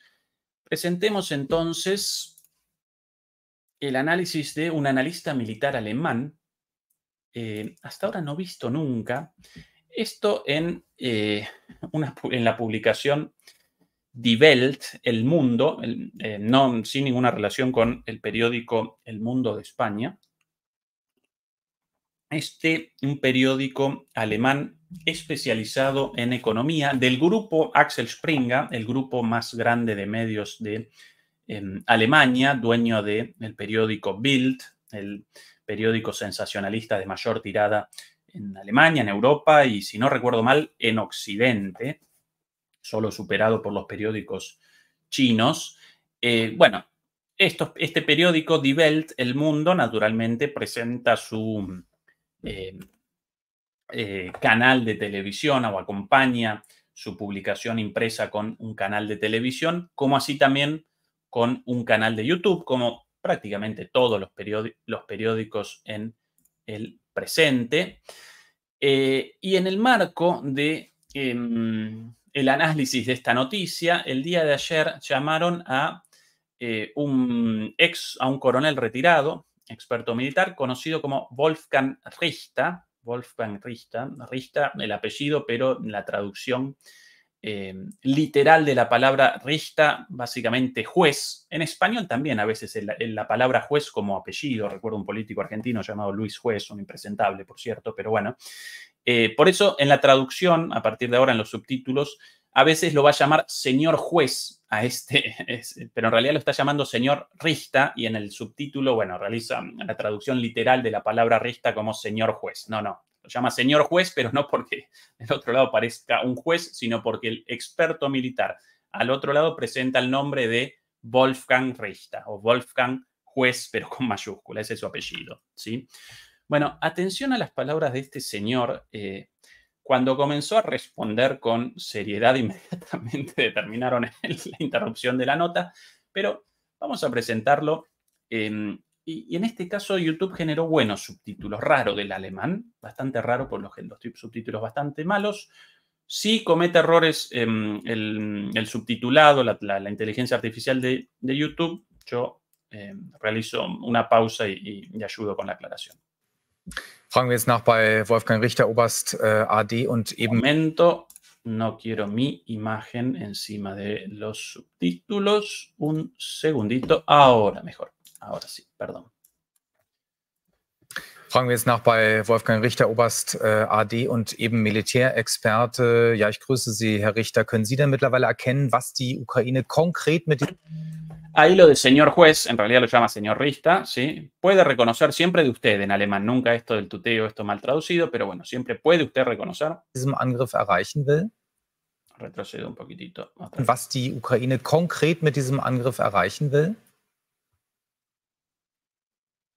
presentemos entonces el análisis de un analista militar alemán, eh, hasta ahora no visto nunca, esto en, eh, en la publicación Die Welt, El Mundo, eh, no, sin ninguna relación con el periódico El Mundo de España. Este, un periódico alemán especializado en economía del grupo Axel Springer, el grupo más grande de medios de em, Alemania, dueño del periódico Bild, el periódico sensacionalista de mayor tirada en Alemania, en Europa y, si no recuerdo mal, en Occidente, solo superado por los periódicos chinos. Eh, bueno, este periódico Die Welt, El Mundo, naturalmente presenta su eh, eh, canal de televisión o acompaña su publicación impresa con un canal de televisión, como así también con un canal de YouTube, como prácticamente todos los periódicos en el presente. Eh, y en el marco de em, el análisis de esta noticia, el día de ayer llamaron a eh, un ex, a un coronel retirado, experto militar, conocido como Wolfgang Richter, Wolfgang Richter, Richter el apellido, pero la traducción eh, literal de la palabra rista, básicamente juez. En español también a veces la palabra juez como apellido. Recuerdo un político argentino llamado Luis Juez, un impresentable, por cierto, pero bueno. Eh, por eso en la traducción, a partir de ahora en los subtítulos, a veces lo va a llamar señor juez a este, <laughs> pero en realidad lo está llamando señor Rista y en el subtítulo, bueno, realiza la traducción literal de la palabra Rista como señor juez. No, no, lo llama señor juez, pero no porque del otro lado parezca un juez, sino porque el experto militar al otro lado presenta el nombre de Wolfgang Richter o Wolfgang juez, pero con mayúscula, ese es su apellido, ¿sí? Bueno, atención a las palabras de este señor. Eh, cuando comenzó a responder con seriedad, <laughs> inmediatamente determinaron <laughs> la interrupción de la nota, pero vamos a presentarlo. Em, y, en este caso YouTube generó buenos subtítulos, raro del alemán, bastante raro por los, los subtítulos bastante malos. Sí comete errores em, el, subtitulado, la, inteligencia artificial de, YouTube. Yo em, realizo una pausa y, y ayudo con la aclaración. Fragen wir jetzt nach bei Wolfgang Richter, Oberst äh, AD und eben. Momento, no quiero mi imagen encima de los subtítulos. Un segundito. Ahora mejor. Ahora sí, perdón. Fragen wir jetzt nach bei Wolfgang Richter, Oberst äh, AD und eben Militärexperte. Ja, ich grüße Sie, Herr Richter. Können Sie denn mittlerweile erkennen, was die Ukraine konkret mit Ahí lo de señor juez, en realidad lo llama señor Rista, ¿sí? Puede reconocer siempre de usted en alemán, nunca esto del tuteo, esto mal traducido, pero bueno, siempre puede usted reconocer. Diesem Angriff erreichen will? Retrocedo un poquitito. Was die Ukraine konkret mit diesem Angriff erreichen will?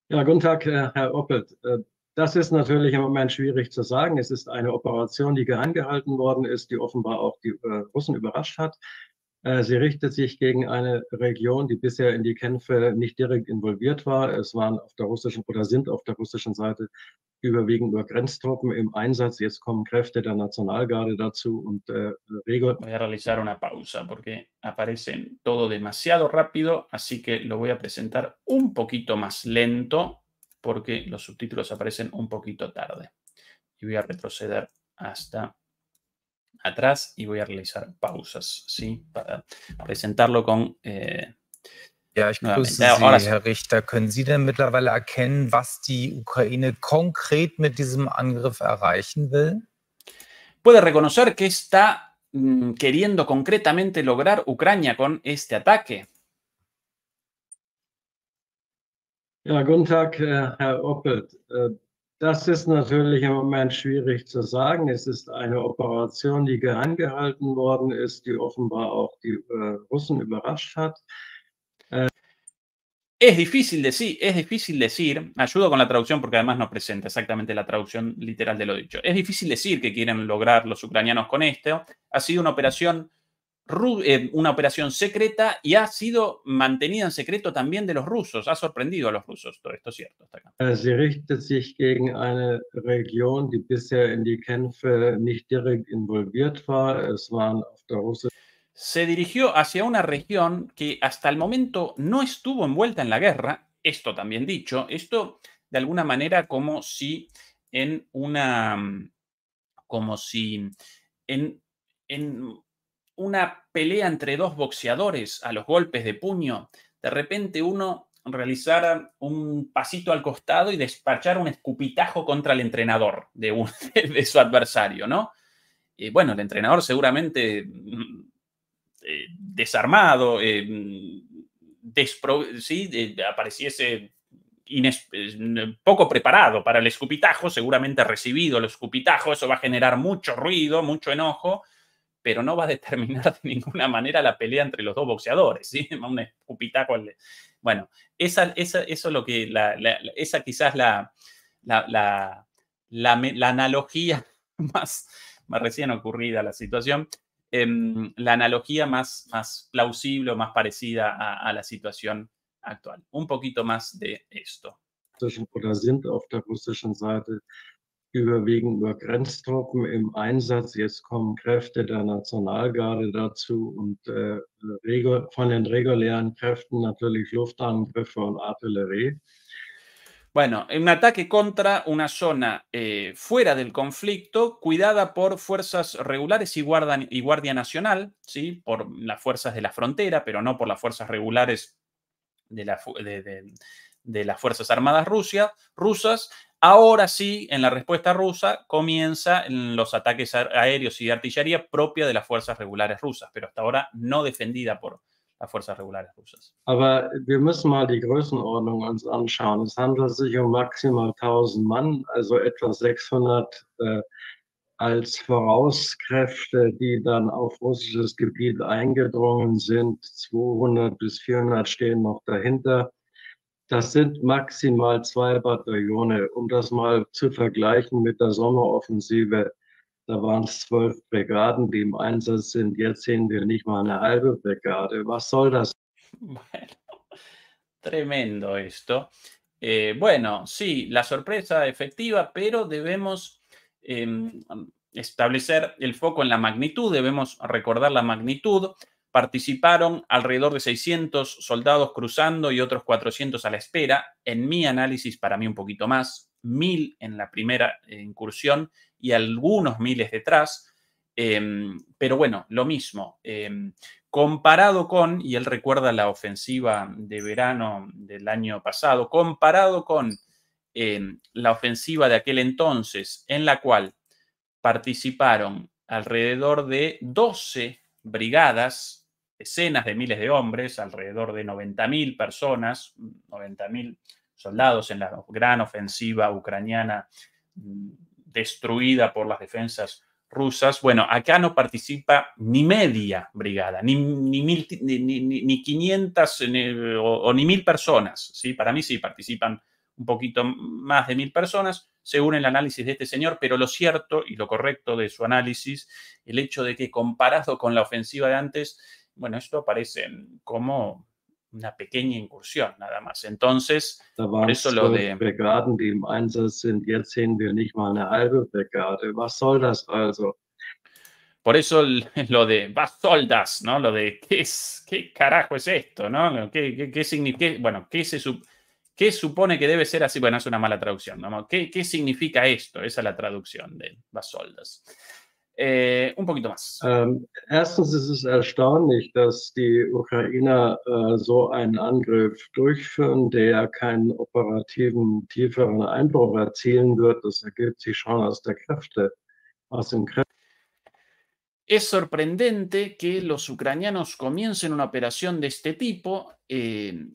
Ja, guten Tag, Herr Oppelt. Äh, das ist natürlich im Moment schwierig zu sagen. Es ist eine Operation, die geheim gehalten worden ist, die offenbar auch die äh, Russen überrascht hat. Äh, sie richtet sich gegen eine Region, die bisher in die Kämpfe nicht direkt involviert war. Es waren auf der russischen oder sind auf der russischen Seite überwiegend nur Grenztruppen im Einsatz. Jetzt kommen Kräfte der Nationalgarde dazu und äh, Voy a realizar una pausa porque aparecen todo demasiado rápido, así que lo voy a presentar un poquito más lento porque los subtítulos aparecen un poquito tarde. Y voy a retroceder hasta atrás y voy a realizar pausas, ¿sí? Para presentarlo con... Eh, ja, ich grüße Sie, Ahora Herr Richter. Können Sie denn mittlerweile erkennen, was die Ukraine konkret mit diesem Angriff erreichen will? Puede reconocer que está mm, queriendo concretamente lograr Ucrania con este ataque. Ja, guten Tag, Herr Oppelt. Äh, Das ist natürlich im Moment schwierig zu sagen. Es ist eine Operation, die geheim gehalten worden ist, die offenbar auch die äh, Russen überrascht hat. Äh, es difícil decir, es difícil decir, ayudo con la traducción porque además no presenta exactamente la traducción literal de lo dicho. Es difícil decir que quieren lograr los ucranianos con esto. Ha sido una operación Eh, una operación secreta y ha sido mantenida en secreto también de los rusos. Ha sorprendido a los rusos. Todo esto es cierto. Hasta acá. Äh, sie richtet sich gegen eine Region, die bisher in die Kämpfe nicht direkt involviert war. Es waren auf der se dirigió hacia una región que hasta el momento no estuvo envuelta en la guerra. Esto también dicho, esto de alguna manera como si en una, como si en, en una pelea entre dos boxeadores a los golpes de puño, de repente uno realizara un pasito al costado y despachar un escupitajo contra el entrenador de, <laughs> de su adversario, ¿no? Y bueno, el entrenador seguramente mm, eh, desarmado, eh, apareciese poco preparado para el escupitajo, seguramente recibido el escupitajo, eso va a generar mucho ruido, mucho enojo, pero no va a determinar de ninguna manera la pelea entre los dos boxeadores, ¿sí? <laughs> Un escupitaco. Bueno, esa, esa, eso es lo que, la, esa quizás la, la, la, analogía <laughs> más, más recién ocurrida a la situación, em, la analogía más, más plausible o más parecida a, a la situación actual. Un poquito más de esto. überwiegend nur Grenztruppen im Einsatz. Jetzt kommen Kräfte der Nationalgarde dazu und äh, von den regulären Kräften natürlich Luftangriffe und Artillerie. Bueno, un ataque contra una zona eh, fuera del conflicto, cuidada por fuerzas regulares y, Guardia Nacional, ¿sí? por las fuerzas de la frontera, pero no por las fuerzas regulares de, la, de, de, de las Fuerzas Armadas rusas, Ahora sí, en la respuesta rusa comienzan los ataques aéreos y de artillería propia de las fuerzas regulares rusas, pero hasta ahora no defendida por fuerzas regulares rusas. Aber wir müssen mal die Größenordnung uns anschauen. Es handelt sich um maximal 1000 Mann, also etwa 600 äh, als Vorauskräfte, die dann auf russisches Gebiet eingedrungen sind. 200 bis 400 stehen noch dahinter. Das sind maximal zwei Bataillone. Um das mal zu vergleichen mit der Sommeroffensive, da waren zwölf Brigaden, die im sind. Jetzt sehen wir nicht mal eine halbe Brigade. Was soll das? Bueno, <laughs> tremendo esto. Eh, bueno, sí, la sorpresa efectiva, pero debemos eh, establecer el foco en la magnitud, debemos recordar la magnitud. Participaron alrededor de 600 soldados cruzando y otros 400 a la espera. En mi análisis, para mí un poquito más, mil en la primera eh, incursión y algunos miles detrás. Em, pero bueno, lo mismo. Em, comparado con, y él recuerda la ofensiva de verano del año pasado, comparado con em, la ofensiva de aquel entonces, en la cual participaron alrededor de 12 brigadas decenas de miles de hombres, alrededor de 90.000 personas, 90.000 soldados en la gran ofensiva ucraniana mm, destruida por las defensas rusas. Bueno, acá no participa ni media brigada, ni, ni, mil, ni, ni 500 o, o, ni mil personas. ¿sí? Para mí sí participan un poquito más de mil personas, según el análisis de este señor, pero lo cierto y lo correcto de su análisis, el hecho de que comparado con la ofensiva de antes, bueno, esto aparece como una pequeña incursión nada más. Entonces, por eso lo de... Brigaden, die im Einsatz sind, jetzt sehen wir nicht mal eine halbe Brigade. Was soll das also? Por eso <laughs> lo de was soll das, ¿no? Lo de qué, es, qué carajo es esto, ¿no? ¿Qué, qué, qué significa? Bueno, ¿qué, se, ¿qué supone que debe ser así? Bueno, es una mala traducción, ¿no? ¿Qué, qué significa esto? Esa es la traducción de was soll das. Äh, un poquito más. Ähm, erstens ist es erstaunlich, dass die Ukrainer äh, so einen Angriff durchführen, der keinen operativen, tieferen Einbruch erzielen wird. Das ergibt sich schon aus der Kräfte, aus dem Kräfte. Es sorprendente que los ucranianos comiencen una operación de este tipo eh,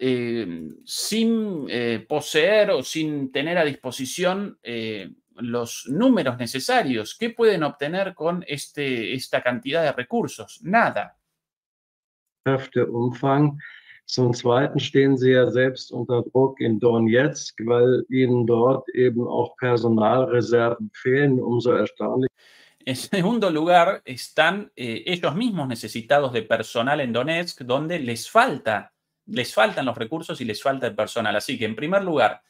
eh, sin eh, poseer o sin tener a disposición eh, los números necesarios. ¿Qué pueden obtener con este, esta cantidad de recursos? Nada. Kräfteumfang. Zum Zweiten stehen sie ja selbst unter Druck in Donetsk, weil ihnen dort eben auch Personalreserven fehlen, umso. En segundo lugar, están eh, ellos mismos necesitados de personal en Donetsk, donde les falta, les faltan los recursos y les falta el personal. Así que, en primer lugar,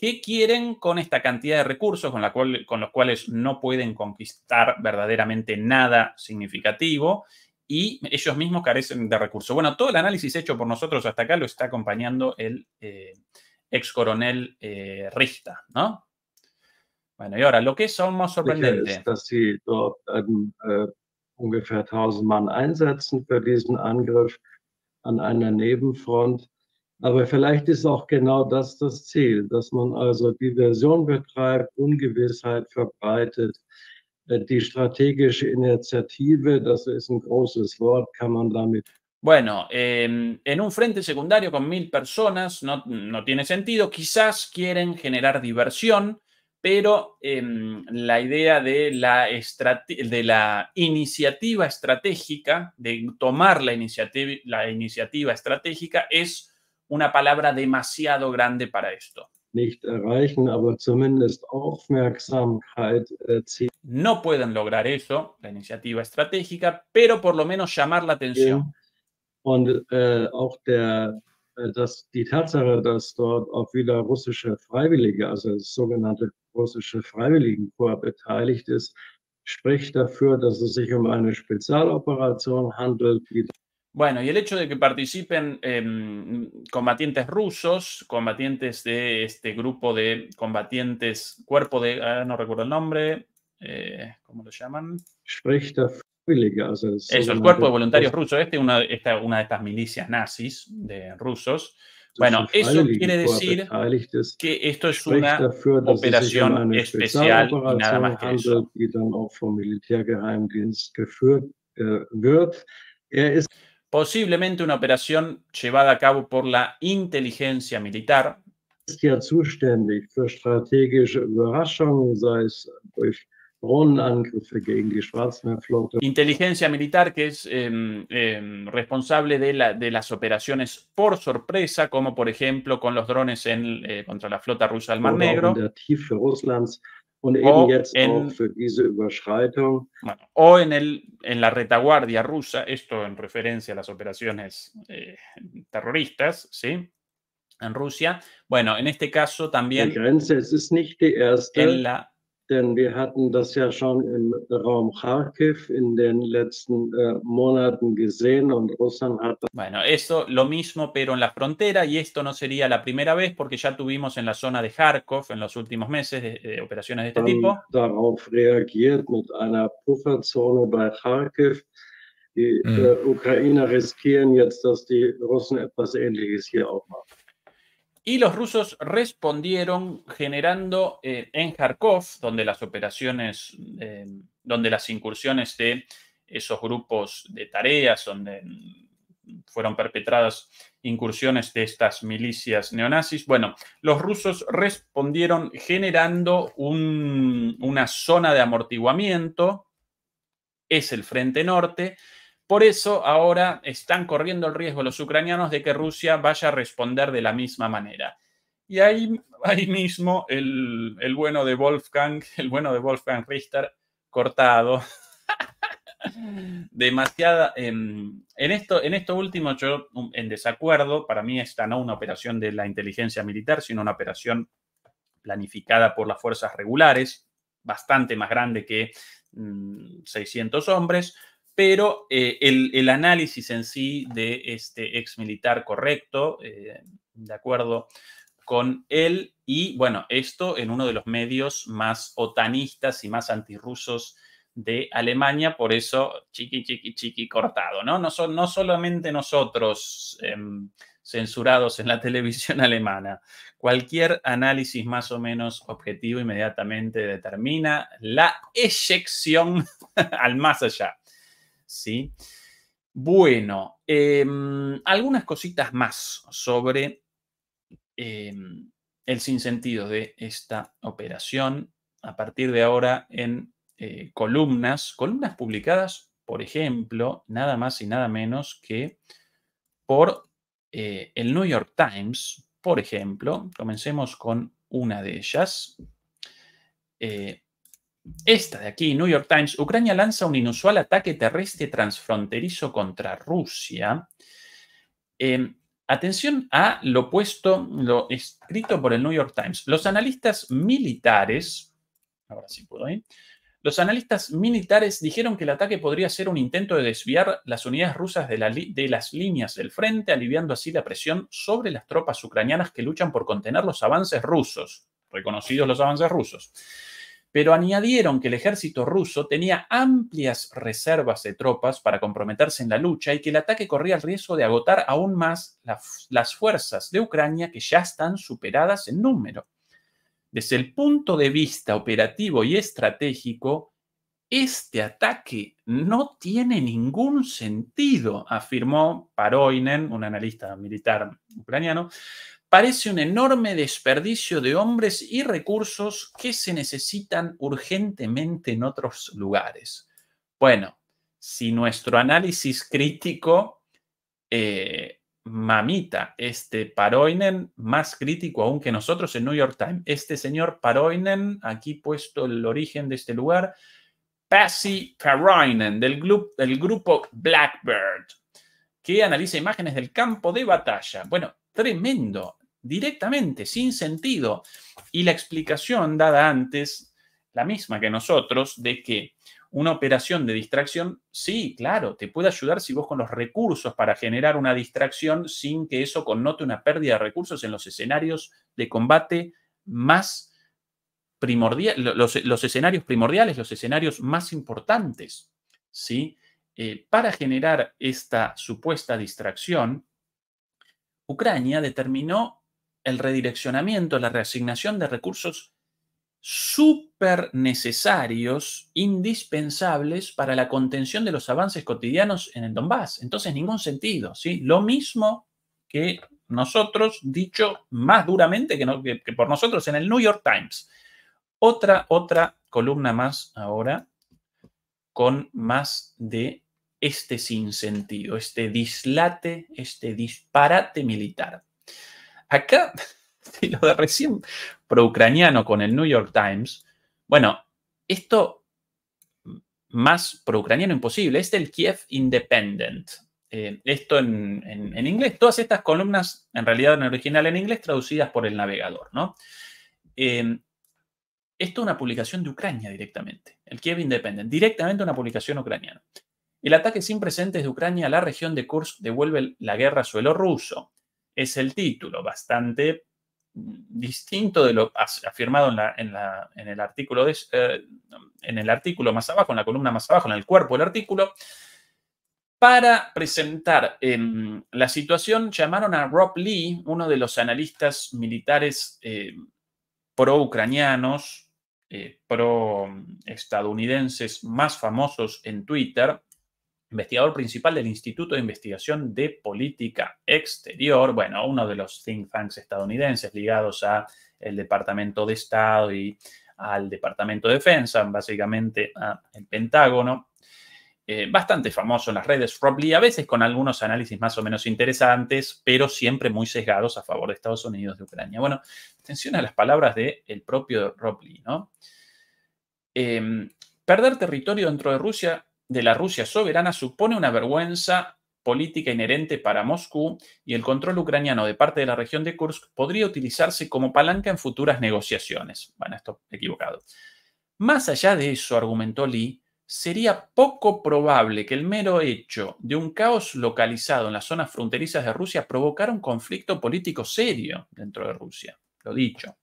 ¿Qué quieren con esta cantidad de recursos con, la cual, con los cuales no pueden conquistar verdaderamente nada significativo? y ellos mismos carecen de recursos. Bueno, todo el análisis hecho por nosotros hasta acá lo está acompañando el eh, ex coronel eh, Rista, ¿no? Bueno, y ahora, lo que es aún más sorprendente. Ist, dass sie dort ähm, äh, ungefähr 1000 Mann einsetzen für diesen Angriff an einer Nebenfront. Aber vielleicht ist auch genau das das Ziel, dass man also Diversion betreibt, Ungewissheit verbreitet. Äh, die strategische Initiative, das ist ein großes Wort, kann man damit Bueno, eh, en un frente secundario con mil personas no, no, tiene sentido. Quizás quieren generar diversión, pero eh, la idea de la, de la, iniciativa estratégica, de tomar la iniciativa, la iniciativa estratégica, es una palabra demasiado grande para esto. Nicht erreichen, aber zumindest Aufmerksamkeit erzielen. No pueden lograr eso, la iniciativa estratégica, pero por lo menos llamar la atención. Und äh, auch der, äh, dass die Tatsache, dass dort auch wieder russische Freiwillige, also das sogenannte russische Freiwilligenkorps beteiligt ist, spricht dafür, dass es sich um eine Spezialoperation handelt, die Bueno, y el hecho de que participen eh, combatientes rusos, combatientes de este grupo de combatientes, cuerpo de, ah, no recuerdo el nombre, eh, ¿cómo lo llaman? Eso, el cuerpo de voluntarios rusos, este es una, esta, una de estas milicias nazis de rusos. Bueno, eso quiere decir que esto es una operación especial y nada más que eso. Posiblemente una operación llevada a cabo por la inteligencia militar. Ist ja zuständig für strategische Überraschungen, sei es durch Drohnenangriffe gegen die Schwarzmeerflotte. Inteligencia militar que es eh, eh, responsable de, la, de, las operaciones por sorpresa, como por ejemplo con los drones en, eh, contra la flota rusa del Mar Negro. In der Tiefe Russlands. Und eben jetzt en, auch für diese Überschreitung. O en, el, en la retaguardia rusa, esto en referencia a las operaciones eh, terroristas, ¿sí? En Rusia. Bueno, en este caso también. Die Grenze, es ist nicht die erste. En la denn wir hatten das ja schon im Raum Kharkiv in den letzten äh, Monaten gesehen und Russland hat. Bueno, eso lo mismo, pero en la frontera, y esto no sería la primera vez porque ya tuvimos en la zona de Kharkov en los últimos meses de, de operaciones de este tipo. Darauf reagiert mit einer Pufferzone bei Kharkiv. Die mhm. äh, Ukrainer riskieren jetzt, dass die Russen etwas Ähnliches hier auch machen. Y los rusos respondieron generando eh, en Kharkov, donde las operaciones, eh, donde las incursiones de esos grupos de tareas, donde fueron perpetradas incursiones de estas milicias neonazis, bueno, los rusos respondieron generando un, una zona de amortiguamiento, es el frente norte, por eso ahora están corriendo el riesgo los ucranianos de que Rusia vaya a responder de la misma manera. Y ahí, ahí mismo el, el bueno de Wolfgang, el bueno de Wolfgang Richter, cortado. <laughs> Demasiada. en, esto, en esto último, yo en desacuerdo. Para mí, esta no una operación de la inteligencia militar, sino una operación planificada por las fuerzas regulares, bastante más grande que 600 mm, hombres pero eh, el, análisis en sí de este ex militar correcto, eh, de acuerdo con él, y bueno, esto en uno de los medios más otanistas y más antirrusos de Alemania, por eso chiqui, chiqui, chiqui cortado, ¿no? No, son, no solamente nosotros eh, censurados en la televisión alemana, cualquier análisis más o menos objetivo inmediatamente determina la eyección <laughs> al más allá. ¿Sí? Bueno, em, algunas cositas más sobre em, el sinsentido de esta operación a partir de ahora en eh, columnas, columnas publicadas, por ejemplo, nada más y nada menos que por eh, el New York Times, por ejemplo. Comencemos con una de ellas. Eh, esta de aquí, New York Times, Ucrania lanza un inusual ataque terrestre transfronterizo contra Rusia. Em, atención a lo puesto, lo escrito por el New York Times. Los analistas militares, ahora sí puedo los analistas militares dijeron que el ataque podría ser un intento de desviar las unidades rusas de, las líneas del frente, aliviando así la presión sobre las tropas ucranianas que luchan por contener los avances rusos, reconocidos los avances rusos pero añadieron que el ejército ruso tenía amplias reservas de tropas para comprometerse en la lucha y que el ataque corría el riesgo de agotar aún más las fuerzas de Ucrania que ya están superadas en número. Desde el punto de vista operativo y estratégico, este ataque no tiene ningún sentido, afirmó Paroinen, un analista militar ucraniano, parece un enorme desperdicio de hombres y recursos que se necesitan urgentemente en otros lugares. Bueno, si nuestro análisis crítico, eh, mamita, este Paroinen, más crítico aún que nosotros en New York Times, este señor Paroinen, aquí puesto el origen de este lugar, Pasi Paroinen, del, del grupo Blackbird, que analiza imágenes del campo de batalla. Bueno, tremendo directamente, sin sentido. Y la explicación dada antes, la misma que nosotros, de que una operación de distracción, sí, claro, te puede ayudar si vos con los recursos para generar una distracción sin que eso connote una pérdida de recursos en los escenarios de combate más primordiales, los, escenarios primordiales, los escenarios más importantes, ¿sí? Eh, para generar esta supuesta distracción, Ucrania determinó el redireccionamiento, la reasignación de recursos súper necesarios, indispensables para la contención de los avances cotidianos en el Donbass. Entonces, ningún sentido, ¿sí? Lo mismo que nosotros, dicho más duramente que, que por nosotros en el New York Times. Otra, otra columna más ahora con más de este sinsentido, este dislate, este disparate militar. Acá, <laughs> lo de recién pro-ucraniano con el New York Times, bueno, esto más pro-ucraniano imposible, es del Kiev Independent. Eh, esto en, inglés, todas estas columnas, en realidad en original en inglés, traducidas por el navegador, ¿no? Eh, esto es una publicación de Ucrania directamente, el Kiev Independent, directamente una publicación ucraniana. El ataque sin precedentes de Ucrania a la región de Kursk devuelve la guerra a suelo ruso. Es el título, bastante distinto de lo afirmado en, el artículo eh, en el artículo más abajo, en la columna más abajo, en el cuerpo del artículo. Para presentar em, la situación, llamaron a Rob Lee, uno de los analistas militares eh, pro-ucranianos, eh, pro-estadounidenses más famosos en Twitter, investigador principal del Instituto de Investigación de Política Exterior, bueno, uno de los think tanks estadounidenses ligados al Departamento de Estado y al Departamento de Defensa, básicamente al Pentágono. Eh, bastante famoso en las redes, Rob Lee, a veces con algunos análisis más o menos interesantes, pero siempre muy sesgados a favor de Estados Unidos de Ucrania. Bueno, atención a las palabras del el propio Rob Lee, ¿no? Em, perder territorio dentro de Rusia de la Rusia soberana supone una vergüenza política inherente para Moscú y el control ucraniano de parte de la región de Kursk podría utilizarse como palanca en futuras negociaciones. Bueno, esto equivocado. Más allá de eso, argumentó Lee, sería poco probable que el mero hecho de un caos localizado en las zonas fronterizas de Rusia provocara un conflicto político serio dentro de Rusia. Lo dicho.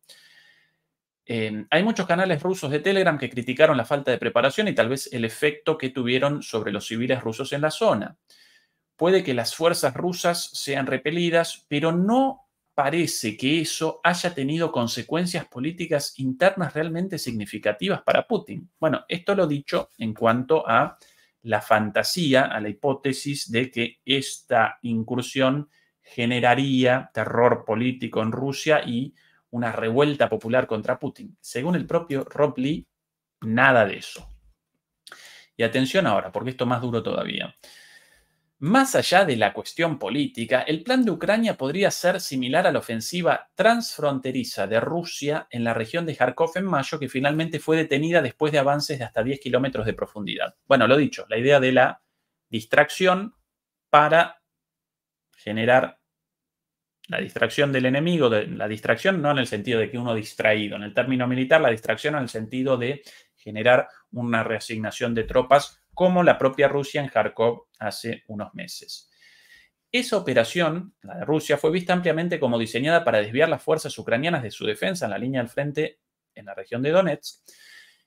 Hay muchos canales rusos de Telegram que criticaron la falta de preparación y tal vez el efecto que tuvieron sobre los civiles rusos en la zona. Puede que las fuerzas rusas sean repelidas, pero no parece que eso haya tenido consecuencias políticas internas realmente significativas para Putin. Bueno, esto lo dicho en cuanto a la fantasía, a la hipótesis de que esta incursión generaría terror político en Rusia y una revuelta popular contra Putin. Según el propio Rob nada de eso. Y atención ahora, porque esto es más duro todavía. Más allá de la cuestión política, el plan de Ucrania podría ser similar a la ofensiva transfronteriza de Rusia en la región de Kharkov en mayo, que finalmente fue detenida después de avances de hasta 10 kilómetros de profundidad. Bueno, lo dicho, la idea de la distracción para generar la distracción del enemigo, la distracción no en el sentido de que uno distraído, en el término militar, la distracción en el sentido de generar una reasignación de tropas como la propia Rusia en Kharkov hace unos meses. Esa operación, la de Rusia, fue vista ampliamente como diseñada para desviar las fuerzas ucranianas de su defensa en la línea del frente en la región de Donetsk.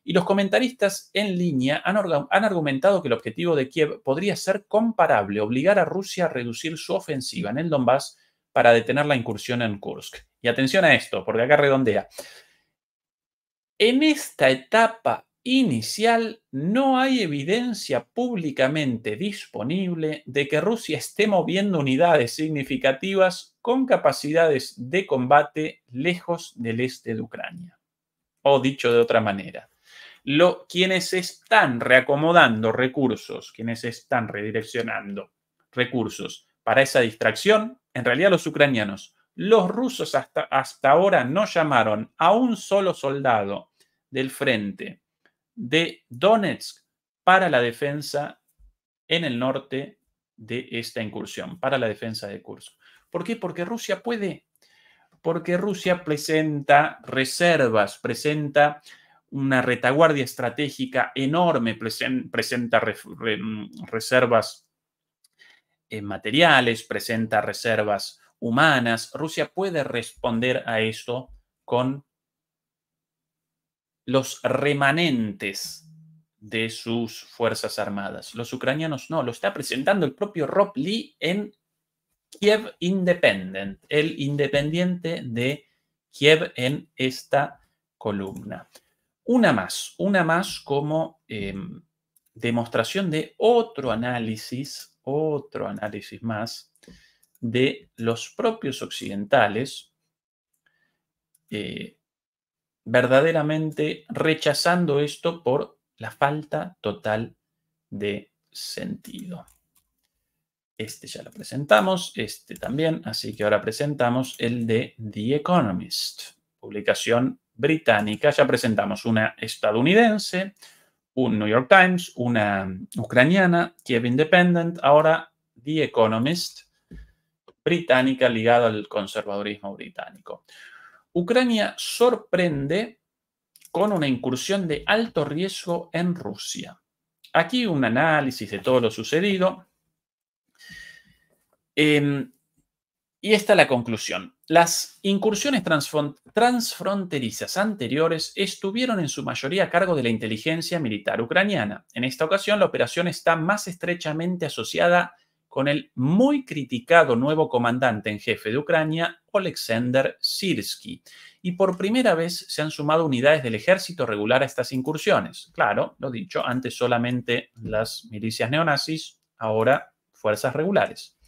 Y los comentaristas en línea han, han, argumentado que el objetivo de Kiev podría ser comparable, obligar a Rusia a reducir su ofensiva en el Donbass para detener la incursión en Kursk. Y atención a esto, porque acá redondea. En esta etapa inicial no hay evidencia públicamente disponible de que Rusia esté moviendo unidades significativas con capacidades de combate lejos del este de Ucrania. O dicho de otra manera, quienes están reacomodando recursos, quienes están redireccionando recursos para esa distracción en realidad los ucranianos. Los rusos hasta, hasta ahora no llamaron a un solo soldado del frente de Donetsk para la defensa en el norte de esta incursión, para la defensa de Kursk. ¿Por qué? Porque Rusia puede, porque Rusia presenta reservas, presenta una retaguardia estratégica enorme, presenta reservas materiales, presenta reservas humanas. Rusia puede responder a eso con los remanentes de sus fuerzas armadas. Los ucranianos no, lo está presentando el propio Rob Lee en Kiev Independent, el independiente de Kiev en esta columna. Una más, una más como em, demostración de otro análisis otro análisis más de los propios occidentales, eh, verdaderamente rechazando esto por la falta total de sentido. Este ya lo presentamos, este también, así que ahora presentamos el de The Economist, publicación británica. Ya presentamos una estadounidense, un New York Times, una ucraniana, Kiev Independent, ahora The Economist, británica ligada al conservadurismo británico. Ucrania sorprende con una incursión de alto riesgo en Rusia. Aquí un análisis de todo lo sucedido. Em, y esta es la conclusión. Las incursiones transfronterizas anteriores estuvieron en su mayoría a cargo de la inteligencia militar ucraniana. En esta ocasión, la operación está más estrechamente asociada con el muy criticado nuevo comandante en jefe de Ucrania, Oleksandr Sirsky, y por primera vez se han sumado unidades del ejército regular a estas incursiones. Claro, lo dicho, antes solamente las milicias neonazis, ahora fuerzas regulares.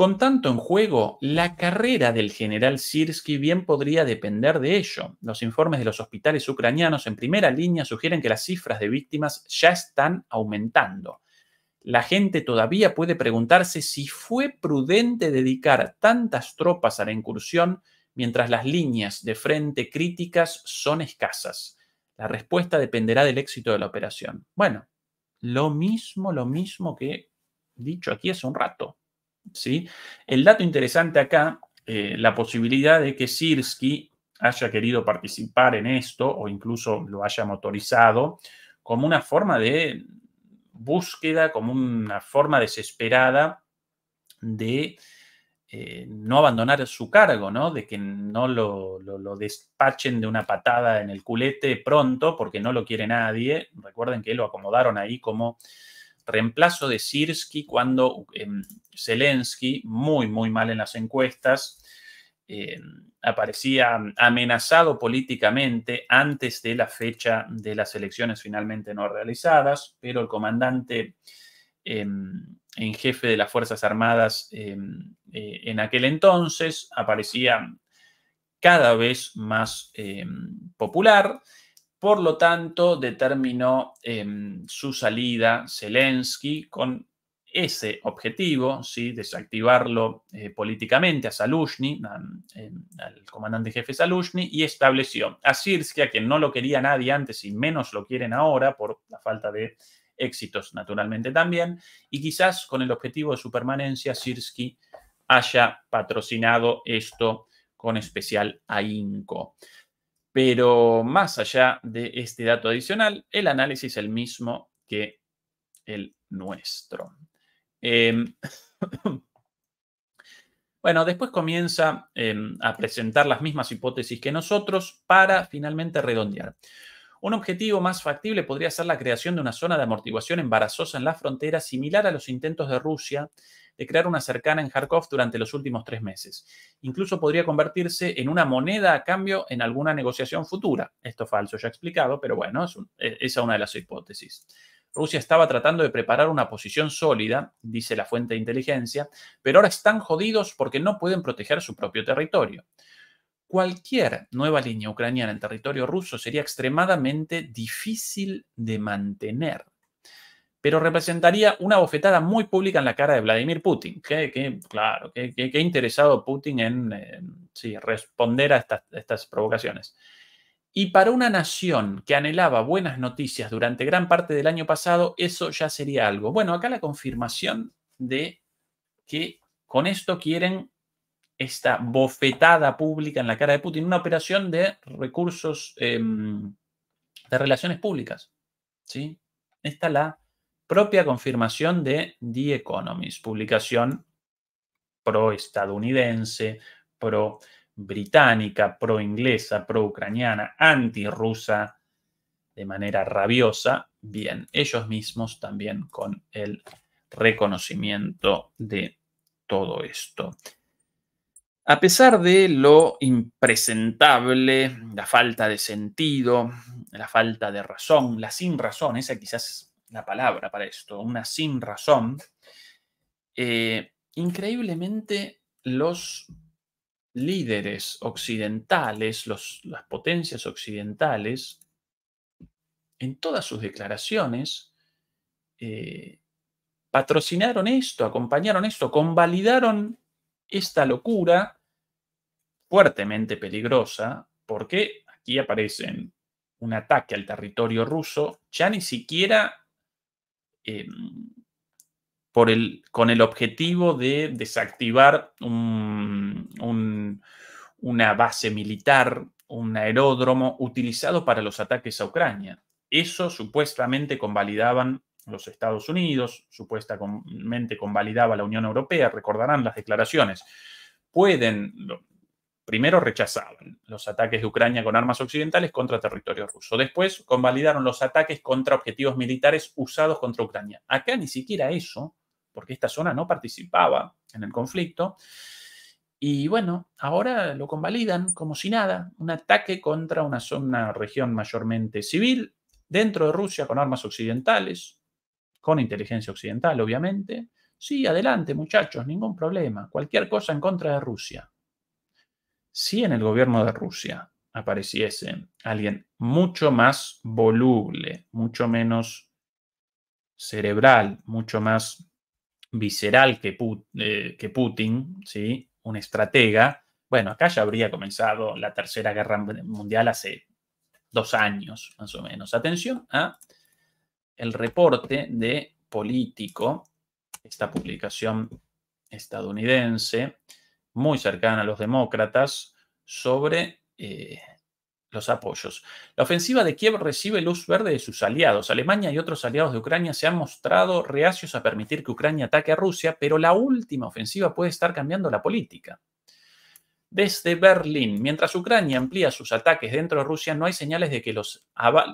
Con tanto en juego, la carrera del general Sirsky bien podría depender de ello. Los informes de los hospitales ucranianos en primera línea sugieren que las cifras de víctimas ya están aumentando. La gente todavía puede preguntarse si fue prudente dedicar tantas tropas a la incursión mientras las líneas de frente críticas son escasas. La respuesta dependerá del éxito de la operación. Bueno, lo mismo, lo mismo que dicho aquí hace un rato. ¿Sí? El dato interesante acá, eh, la posibilidad de que Sirsky haya querido participar en esto o incluso lo haya motorizado como una forma de búsqueda, como una forma desesperada de eh, no abandonar su cargo, ¿no? De que no lo, lo, despachen de una patada en el culete pronto porque no lo quiere nadie. Recuerden que lo acomodaron ahí como reemplazo de Sirsky cuando em, Zelensky, muy, muy mal en las encuestas, em, aparecía amenazado políticamente antes de la fecha de las elecciones finalmente no realizadas, pero el comandante em, en jefe de las Fuerzas Armadas eh, en aquel entonces aparecía cada vez más popular por lo tanto, determinó em, su salida Zelensky con ese objetivo, ¿sí? desactivarlo eh, políticamente a Salushny, em, al comandante jefe Salushny, y estableció a Sirsky, a quien no lo quería nadie antes y menos lo quieren ahora por la falta de éxitos naturalmente también, y quizás con el objetivo de su permanencia, Sirsky haya patrocinado esto con especial ahínco. Pero más allá de este dato adicional, el análisis es el mismo que el nuestro. Em, <coughs> bueno, después comienza em, a presentar las mismas hipótesis que nosotros para finalmente redondear. Un objetivo más factible podría ser la creación de una zona de amortiguación embarazosa en la frontera similar a los intentos de Rusia de crear una cercana en Kharkov durante los últimos tres meses. Incluso podría convertirse en una moneda a cambio en alguna negociación futura. Esto falso, ya explicado, pero bueno, e, esa es una de las hipótesis. Rusia estaba tratando de preparar una posición sólida, dice la fuente de inteligencia, pero ahora están jodidos porque no pueden proteger su propio territorio. Cualquier nueva línea ucraniana en territorio ruso sería extremadamente difícil de mantener pero representaría una bofetada muy pública en la cara de Vladimir Putin. Que, claro, que, interesado Putin en, responder a estas, provocaciones. Y para una nación que anhelaba buenas noticias durante gran parte del año pasado, eso ya sería algo. Bueno, acá la confirmación de que con esto quieren esta bofetada pública en la cara de Putin, una operación de recursos em, de relaciones públicas. ¿sí? Esta la propia confirmación de The Economist, publicación pro-estadounidense, pro-británica, pro-inglesa, pro-ucraniana, anti-rusa, de manera rabiosa. Bien, ellos mismos también con el reconocimiento de todo esto. A pesar de lo impresentable, la falta de sentido, la falta de razón, la sin razón, esa quizás la palabra para esto, una sin razón, eh, increíblemente los líderes occidentales, las potencias occidentales, en todas sus declaraciones, eh, patrocinaron esto, acompañaron esto, convalidaron esta locura fuertemente peligrosa, porque aquí aparecen un ataque al territorio ruso, ya ni siquiera em, por el, con el objetivo de desactivar una base militar, un aeródromo utilizado para los ataques a Ucrania. Eso supuestamente convalidaban los Estados Unidos, supuestamente convalidaba la Unión Europea, recordarán las declaraciones. Pueden, primero rechazaban los ataques de Ucrania con armas occidentales contra territorio ruso. Después convalidaron los ataques contra objetivos militares usados contra Ucrania. Acá ni siquiera eso, porque esta zona no participaba en el conflicto. Y bueno, ahora lo convalidan como si nada, un ataque contra una zona, región mayormente civil, dentro de Rusia con armas occidentales, con inteligencia occidental, obviamente. Sí, adelante, muchachos, ningún problema. Cualquier cosa en contra de Rusia. Si en el gobierno de Rusia apareciese alguien mucho más voluble, mucho menos cerebral, mucho más visceral que, eh, Putin, ¿sí? un estratega, bueno, acá ya habría comenzado la Tercera Guerra Mundial hace dos años, más o menos. Atención a el reporte de Político, esta publicación estadounidense, muy cercana a los demócratas, sobre eh, los apoyos. La ofensiva de Kiev recibe luz verde de sus aliados. Alemania y otros aliados de Ucrania se han mostrado reacios a permitir que Ucrania ataque a Rusia, pero la última ofensiva puede estar cambiando la política. Desde Berlín, mientras Ucrania amplía sus ataques dentro de Rusia, no hay señales de que los,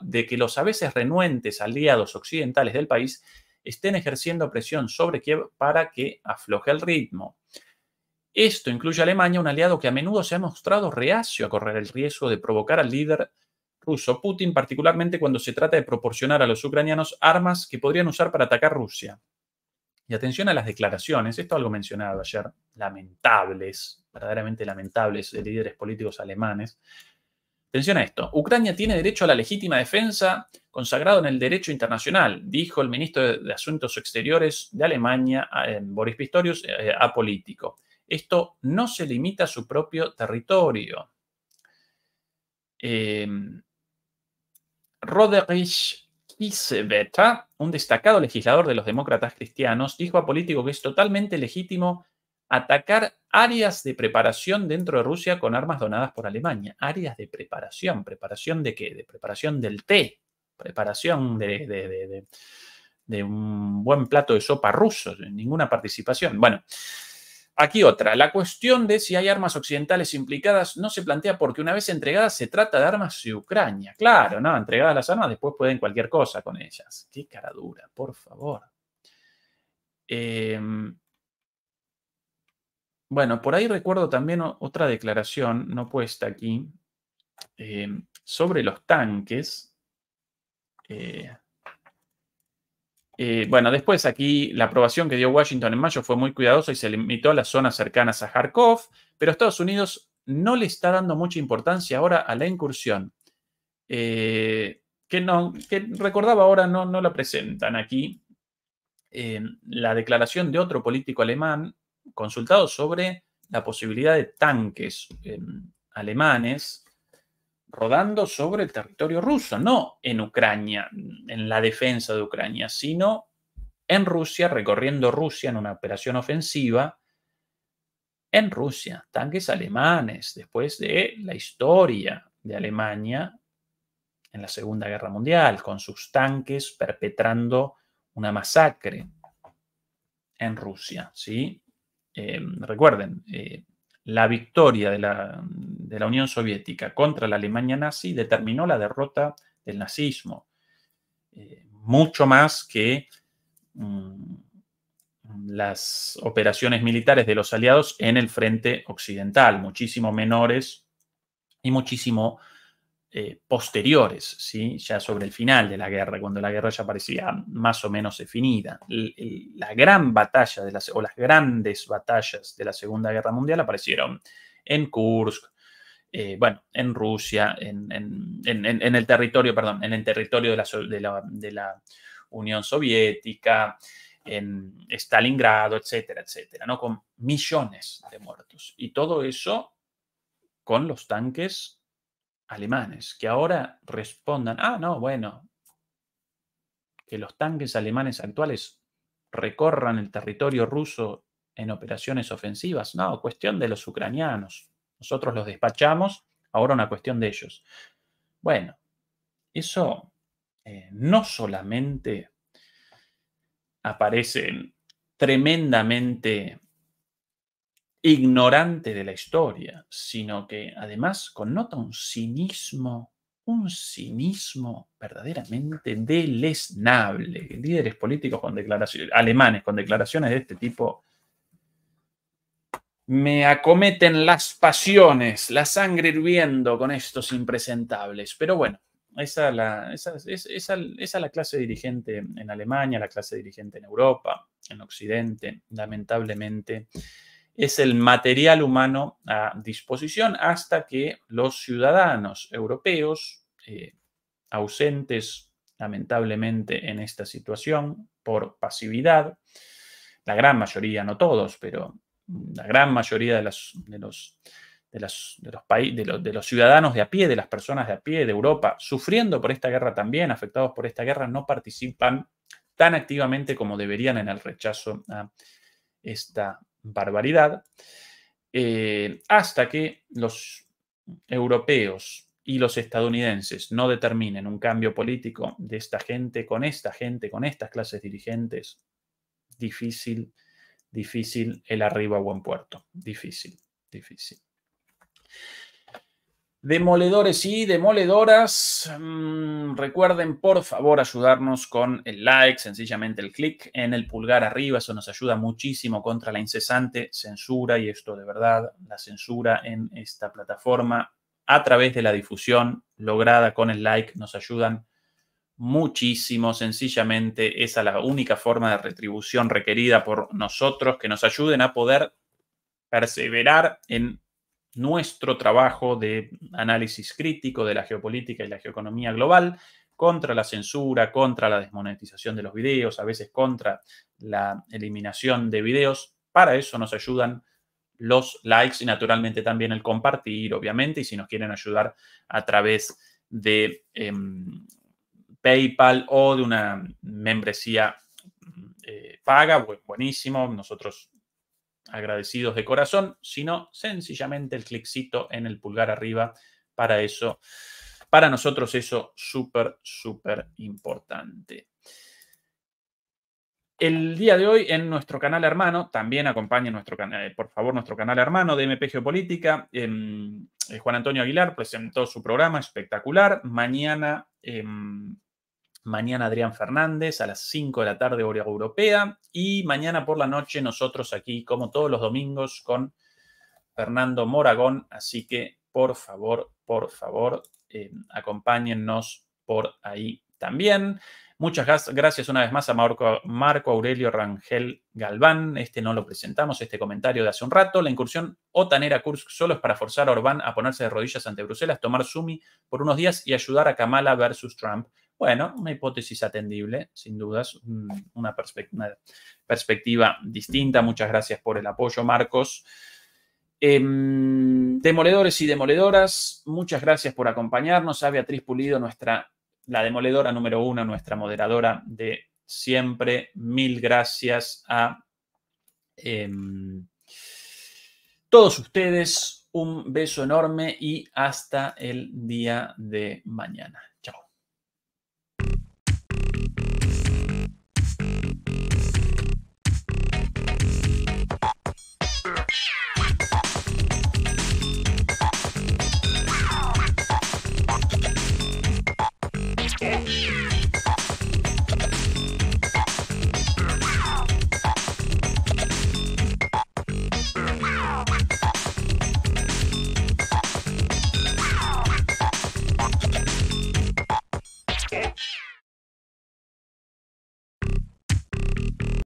de que los a veces renuentes aliados occidentales del país estén ejerciendo presión sobre Kiev para que afloje el ritmo. Esto incluye a Alemania, un aliado que a menudo se ha mostrado reacio a correr el riesgo de provocar al líder ruso Putin, particularmente cuando se trata de proporcionar a los ucranianos armas que podrían usar para atacar Rusia. Y atención a las declaraciones, esto algo mencionado ayer, lamentables, verdaderamente lamentables, de líderes políticos alemanes. Atención a esto, Ucrania tiene derecho a la legítima defensa consagrado en el derecho internacional, dijo el ministro de Asuntos Exteriores de Alemania, eh, Boris Pistorius, eh, a Político. Esto no se limita a su propio territorio. Eh, Roderich Kiesewetter, un destacado legislador de los demócratas cristianos, dijo a Político que es totalmente legítimo atacar áreas de preparación dentro de Rusia con armas donadas por Alemania. Áreas de preparación. ¿Preparación de qué? De preparación del té. Preparación de, de un buen plato de sopa ruso. Ninguna participación. Bueno, Aquí otra, la cuestión de si hay armas occidentales implicadas no se plantea porque una vez entregadas se trata de armas de Ucrania. Claro, ¿no? Entregadas las armas, después pueden cualquier cosa con ellas. Qué cara dura, por favor. Em, bueno, por ahí recuerdo también otra declaración, no puesta aquí, em, sobre los tanques. Eh, eh, bueno, después aquí la aprobación que dio Washington en mayo fue muy cuidadosa y se limitó a las zonas cercanas a Kharkov, pero Estados Unidos no le está dando mucha importancia ahora a la incursión. Eh, que, no, que recordaba ahora no, no la presentan aquí. la declaración de otro político alemán consultado sobre la posibilidad de tanques em, alemanes rodando sobre el territorio ruso, no en Ucrania, en la defensa de Ucrania, sino en Rusia, recorriendo Rusia en una operación ofensiva, en Rusia, tanques alemanes, después de la historia de Alemania en la Segunda Guerra Mundial, con sus tanques perpetrando una masacre en Rusia, ¿sí? Eh, recuerden, eh, la victoria de la, Unión Soviética contra la Alemania nazi determinó la derrota del nazismo, eh, mucho más que mm, las operaciones militares de los aliados en el frente occidental, muchísimo menores y muchísimo eh, posteriores, ¿sí? ya sobre el final de la guerra, cuando la guerra ya parecía más o menos definida. La gran batalla de o las grandes batallas de la Segunda Guerra Mundial aparecieron en Kursk, eh, bueno, en Rusia, en, el territorio, perdón, en el territorio de la, de la, Unión Soviética, en Stalingrado, etcétera, etcétera, ¿no? Con millones de muertos. Y todo eso con los tanques alemanes, que ahora respondan, ah, no, bueno, que los tanques alemanes actuales recorran el territorio ruso en operaciones ofensivas. No, cuestión de los ucranianos. Nosotros los despachamos, ahora una cuestión de ellos. Bueno, eso eh, no solamente aparece tremendamente ignorante de la historia, sino que además connota un cinismo, un cinismo verdaderamente deleznable. Líderes políticos con declaraciones, alemanes con declaraciones de este tipo, me acometen las pasiones, la sangre hirviendo con estos impresentables. Pero bueno, esa es la clase dirigente en Alemania, la clase dirigente en Europa, en Occidente, lamentablemente es el material humano a disposición hasta que los ciudadanos europeos, eh, ausentes lamentablemente en esta situación por pasividad, la gran mayoría, no todos, pero la gran mayoría de, los, de, los, de, los, de los ciudadanos de a pie, de las personas de a pie de Europa, sufriendo por esta guerra también, afectados por esta guerra, no participan tan activamente como deberían en el rechazo a esta barbaridad, eh, hasta que los europeos y los estadounidenses no determinen un cambio político de esta gente, con esta gente, con estas clases dirigentes, difícil, difícil el arribo a buen puerto, difícil, difícil. Demoledores y demoledoras, mm, recuerden por favor ayudarnos con el like, sencillamente el clic en el pulgar arriba, eso nos ayuda muchísimo contra la incesante censura y esto de verdad, la censura en esta plataforma a través de la difusión lograda con el like nos ayudan muchísimo, sencillamente esa es la única forma de retribución requerida por nosotros que nos ayuden a poder perseverar en nuestro trabajo de análisis crítico de la geopolítica y la geoeconomía global contra la censura, contra la desmonetización de los videos, a veces contra la eliminación de videos. Para eso nos ayudan los likes y naturalmente también el compartir, obviamente, y si nos quieren ayudar a través de em, PayPal o de una membresía eh, paga, buenísimo. Nosotros agradecidos de corazón, sino sencillamente el cliccito en el pulgar arriba. Para eso, para nosotros eso súper, súper importante. El día de hoy en nuestro canal hermano, también acompaña nuestro canal, eh, por favor, nuestro canal hermano de MP Geopolítica. Em, eh, Juan Antonio Aguilar presentó su programa espectacular. Mañana em, Mañana Adrián Fernández a las 5 de la tarde hora europea. Y mañana por la noche nosotros aquí, como todos los domingos, con Fernando Moragón. Así que, por favor, por favor, eh, acompáñennos por ahí también. Muchas gracias una vez más a Marco, Marco, Aurelio Rangel Galván. Este no lo presentamos, este comentario de hace un rato. La incursión otanera Kursk solo es para forzar a Orbán a ponerse de rodillas ante Bruselas, tomar Sumi por unos días y ayudar a Kamala versus Trump. Bueno, una hipótesis atendible, sin dudas, una, perspectiva distinta. Muchas gracias por el apoyo, Marcos. Em, demoledores y demoledoras, muchas gracias por acompañarnos. A Beatriz Pulido, nuestra, la demoledora número uno, nuestra moderadora de siempre. Mil gracias a em, todos ustedes. Un beso enorme y hasta el día de mañana.